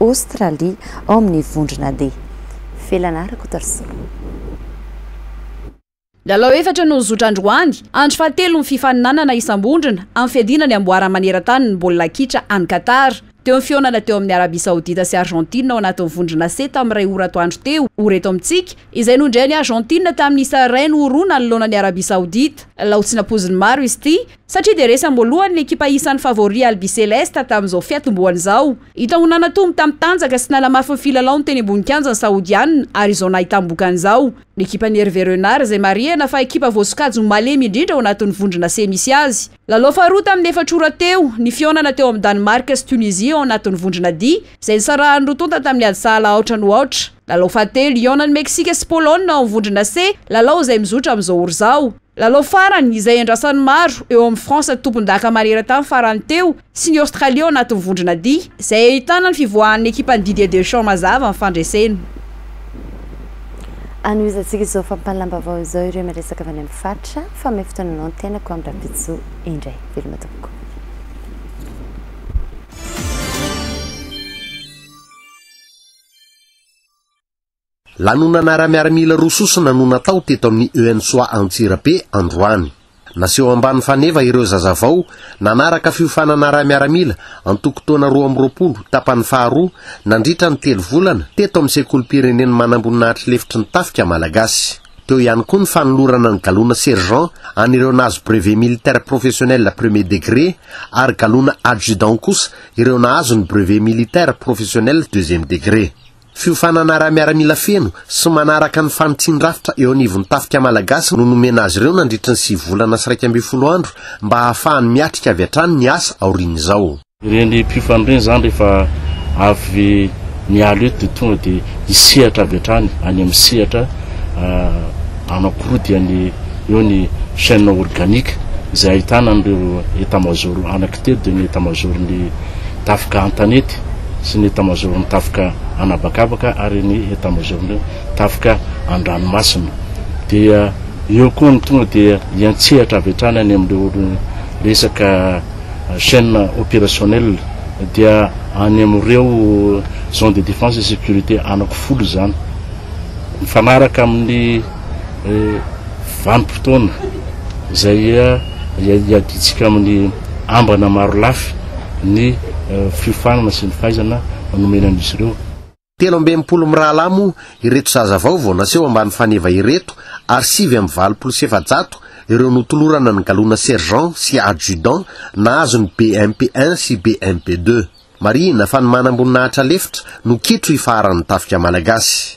[SPEAKER 2] Aostralia ao amin'ny vondrona D. Felana Rakotoarisoa.
[SPEAKER 44] Lalao efatra no nizotra androany, andro fahatelon'ny fifaninanana isam-bondrona amin'ny fiadiana ny amboara maneran-tanin'ny baolina kitra any Qatar. Teo ny fihaonana teo amin'ny Arabia Saodita sy Argentine ao anatin'ny vondrona C tamin'ny iray ora atoandro teo, ory eto amintsika, izay nondrian'i Argentine tamin'ny isa iray no roa nanoloana an'i Arabia Saodita. Lalao tsy nampoizin'ny maro izy ity, satria dia resamboalohany ny ekipa isan'ny favori albiceleste tamin'izao fiatombohany izao. Hita ho nanatombo tamin'ny tanjaka sy nanamafy ny filalaony teny ambony kianja ny Saodiana ary izao nahitam-bokany izao ny ekipan'i Hervé Renard izay marihana fa ekipa voasokajy ho malemy indrindra ao anatin'ny vondrona C misy azy. Lalao faharoa tamin'ny efatra ora teo, ny fihaonana teo amin'ny Danemark sy Tunisie ao anatin'ny vondrona D izay nisarahan'ny roa tonta tamin'ny ady sahala aotra no aotra. Lalao fahatelo, hihaonan'i Meksika sy Polonina ao amin'ny vondrona C, lalao izay mizotra amin'izao ora izao. Lalao farany izay iandrasan'ny maro eo amin'ny France ny tompondaka maneran-tany farany teo sy ny Australie ao anatin'ny vondrona D izay ahitana ny fivoahan'ny ekipan'i Didier Deschamps mazava ny fandresena.
[SPEAKER 2] Anohizantsika izao fampahalam-baovao izao ireo miresaka avy any amin'ny faritra fa may fotoana anao ny tenako amin'ny rahampitso indray. Veloma tompoko.
[SPEAKER 45] Lanonana ara-miaramila roa sosona no natao teto amin'ny ENSOA Antsirabe androany. Naseho ambany faneva ireo zaza vao nanaraka fiofanana ara-miaramila an-tokontaona roa amby roapolo tapany faharoa nandritra ny telo volana teto amin'ny sekolim-pirenen'i Manamboninahitry lefitry ny Tafika Malagasy. Teo ihany koa ny fanolorana ny galona sergent an'ireo nahazo brevet militaire professionnel premier degré ary galona adjudant kosa ireo nahazo ny brevet militaire professionnel deuxième degré. Fiofanana ara-miaramila feno sy manaraka ny fanitsin-drafitra eo anivon'ny Tafika Malagasy no nomena azy ireo nandritry ny sivy volana sy iraika ambin'ny folo andro mba hahafahany miatrika avy hatrany ny asa aorian'izao.
[SPEAKER 46] Ireny mpiofana ireny izany rehefa avy miala eto dia tonga dia hisehatra avy hatrany any amin'ny sehatra hanakorodihany eo ny chaine organique izay ahitana an'ireo Etat-major anaky telo dia ny Etat-major-n'ny tafika an-tanety sy ny etamazaoron'ny tafika an'habakabaka ary ny etamazaoron'ny tafika an-dranomasina. Dia eo koa no tonga dia hiantsehatra avy hatrany any amin'ireo resaka chaine opérationnelle, dia any amin'ireo zone de défense et sécurité anankifolo izany, mifanaraka amin'ny vanim-potoana izay iadiantsika amin'ny. ambana marolafy ny fiofanana sy ny fahaizana nomena an'izy ireo.
[SPEAKER 45] Telo amby enimpolo mirahalahy moa ireto zaza vao vao naseho ambany faneva ireto ary sivy amby valopolo sy efajato ireo notolorana ny galona sergent sy adjudant nahazo ny BMP un sy BMP deux. Marihina fa ny manamboninahitra lefitra no kitro ifaharan'ny tafika malagasy.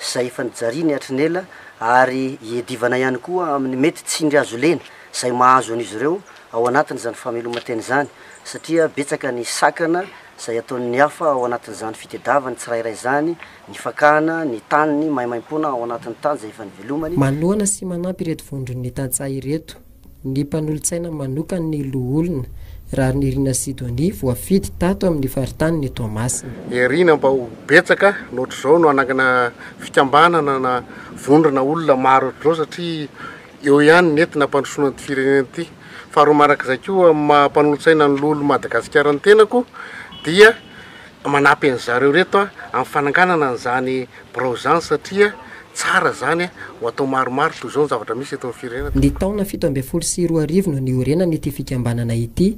[SPEAKER 13] izay efa nijariany hatrin'ela ary hiadivana ihany koa amin'ny mety tsindry azo lena izay mahazo an'izy ireo ao anatin'izany fameloman-tena izany satria betsaka ny sakana izay hataon'ny hafa ao anatin'izany fitedavany tsirairay izany ny fakana ny taniny maimaimpoana ao anatin'ny tany izay efa nivelomany.
[SPEAKER 47] Manohana sy manampy ireto vondron'ny tantsaha ireto. ny mpanolotsaina manokan' ny Loholona Raharinirina Sidonie voafidy tato amin' ny faritanin' ny Toamasina.
[SPEAKER 42] Niarina mba ho betsaka ny ohatr'izao no hanangana fikambanana na vondrona olona maro ohatr'izao satria eo ihany ny hety nampandrosoana ity firenena ity. Faharoa manrak'izay koa amin'ny maha mpanolotsaina ny Loholon'i Madagasikara ny tenako dia Manampy an'zareo reto a amin'ny fananganana an'zany birao zany satria tsara zany ho atao maromaro toy zao ny zavatra misy eto amin'ny firenena.
[SPEAKER 47] Ny taona fito ambin'ny folo sy roa arivo no niorenan' ity fikambanana ity,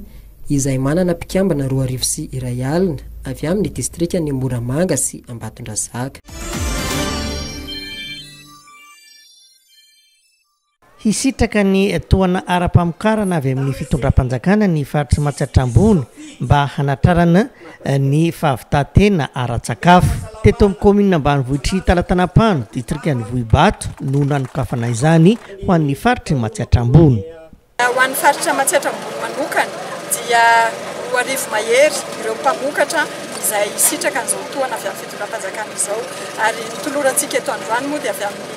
[SPEAKER 47] izay manana mpikambana roa arivo sy iray alina avy amin'ny distrikan' i Moramanga sy Ambatondrazaka.
[SPEAKER 48] Hisitraka ny tohana ara-pamokarana avy amin'ny fitondram-panjakana ny faritr'i Matsiatra Ambony mba hanatrarana ny fahavitantena ara-tsakafo. Teto amin'ny kaominina ambanivohitr'i Talatanan-pano, ditrikan'i Vohibato no nanokafana izany ho an'ny faritr'i Matsiatra Ambony.
[SPEAKER 49] Ho an'ny faritr'i Matsiatra Ambony manokana dia roa arivo mahery ireo mpamokatra izay hisitraka an'izao tohana avy amin'ny fitondram-panjakana izao ary ny tolorantsika eto androany moa dia avy amin'ny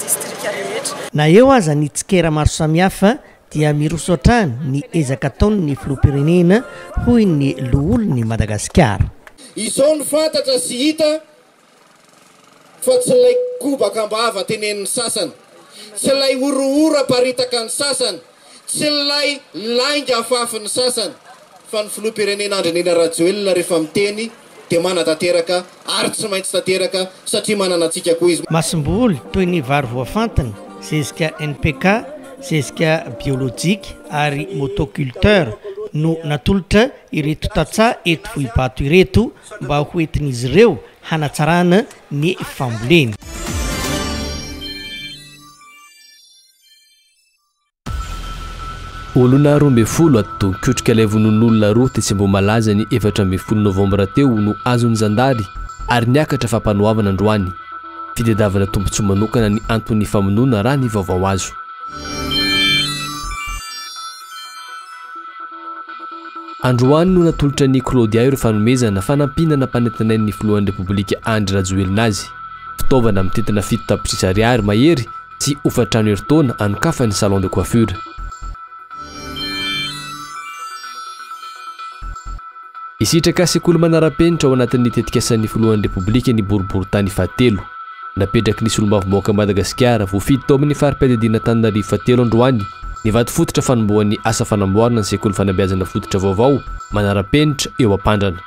[SPEAKER 49] distrika rehetra.
[SPEAKER 48] Na eo aza ny tsikera maro samihafa dia miroso hatrany ny ezaka ataon'ny Filoham-pirenena, hoy ny Loholon'i Madagasikara.
[SPEAKER 42] Izao no fantatra sy hita fa tsy ilay kobaka am-bava tenenin'ny sasany, tsy ilay horohoro aparitaka ny sasany, Tsy ilay lainga afafin'ny sasany fa ny filoham-pirenena Andrinirina Rajoelina rehefa miteny dia manatanteraka ary tsy maintsy tanteraka satria manana antsika koa izy.
[SPEAKER 48] Masomboly toy ny vary voafantina, zezika NPK, zezika biolojika ary motoculteur no natolotra ireto tantsaha eto Vohibato ireto mba ho entin'izy ireo hanatsarana ny famboleny.
[SPEAKER 1] Olona roa ambin'ny folo anton-dohan-kotrika ilay vonoan'olona roa tetsy Ambohimalaza ny efatra ambin'ny folo novambra teo no azon'ny zandary ary niakatra fampanoavana androany. Fitadiavana tombontsoa manokana ny anton'ny famonoana raha ny vaovao azo. Androany no natolotra an'i Claudia ireo fanomezana fanampiana nampanentinain'ny filohan'ny Repoblika Andry Rajoelina azy. Fitaovana mitentina fito tapitrisa ariary mahery Tsy hofantrano herintaona anokafa ny salon de coiffure. Hisitraka sekoly manara-penitra ao anatin'ny tetikasan'ny filohan'ny Repoblika ny boriborintany fahatelo. Napetraky ny solombavambahoaka Madagasikara voafidy tao amin'ny fari-piadidiana Antananarivo fahatelo androany ny vato fototra fanombohan'ny asa fanamboarana ny sekoly fanabeazana fototra vaovao manara-penitra eo Ampandrana.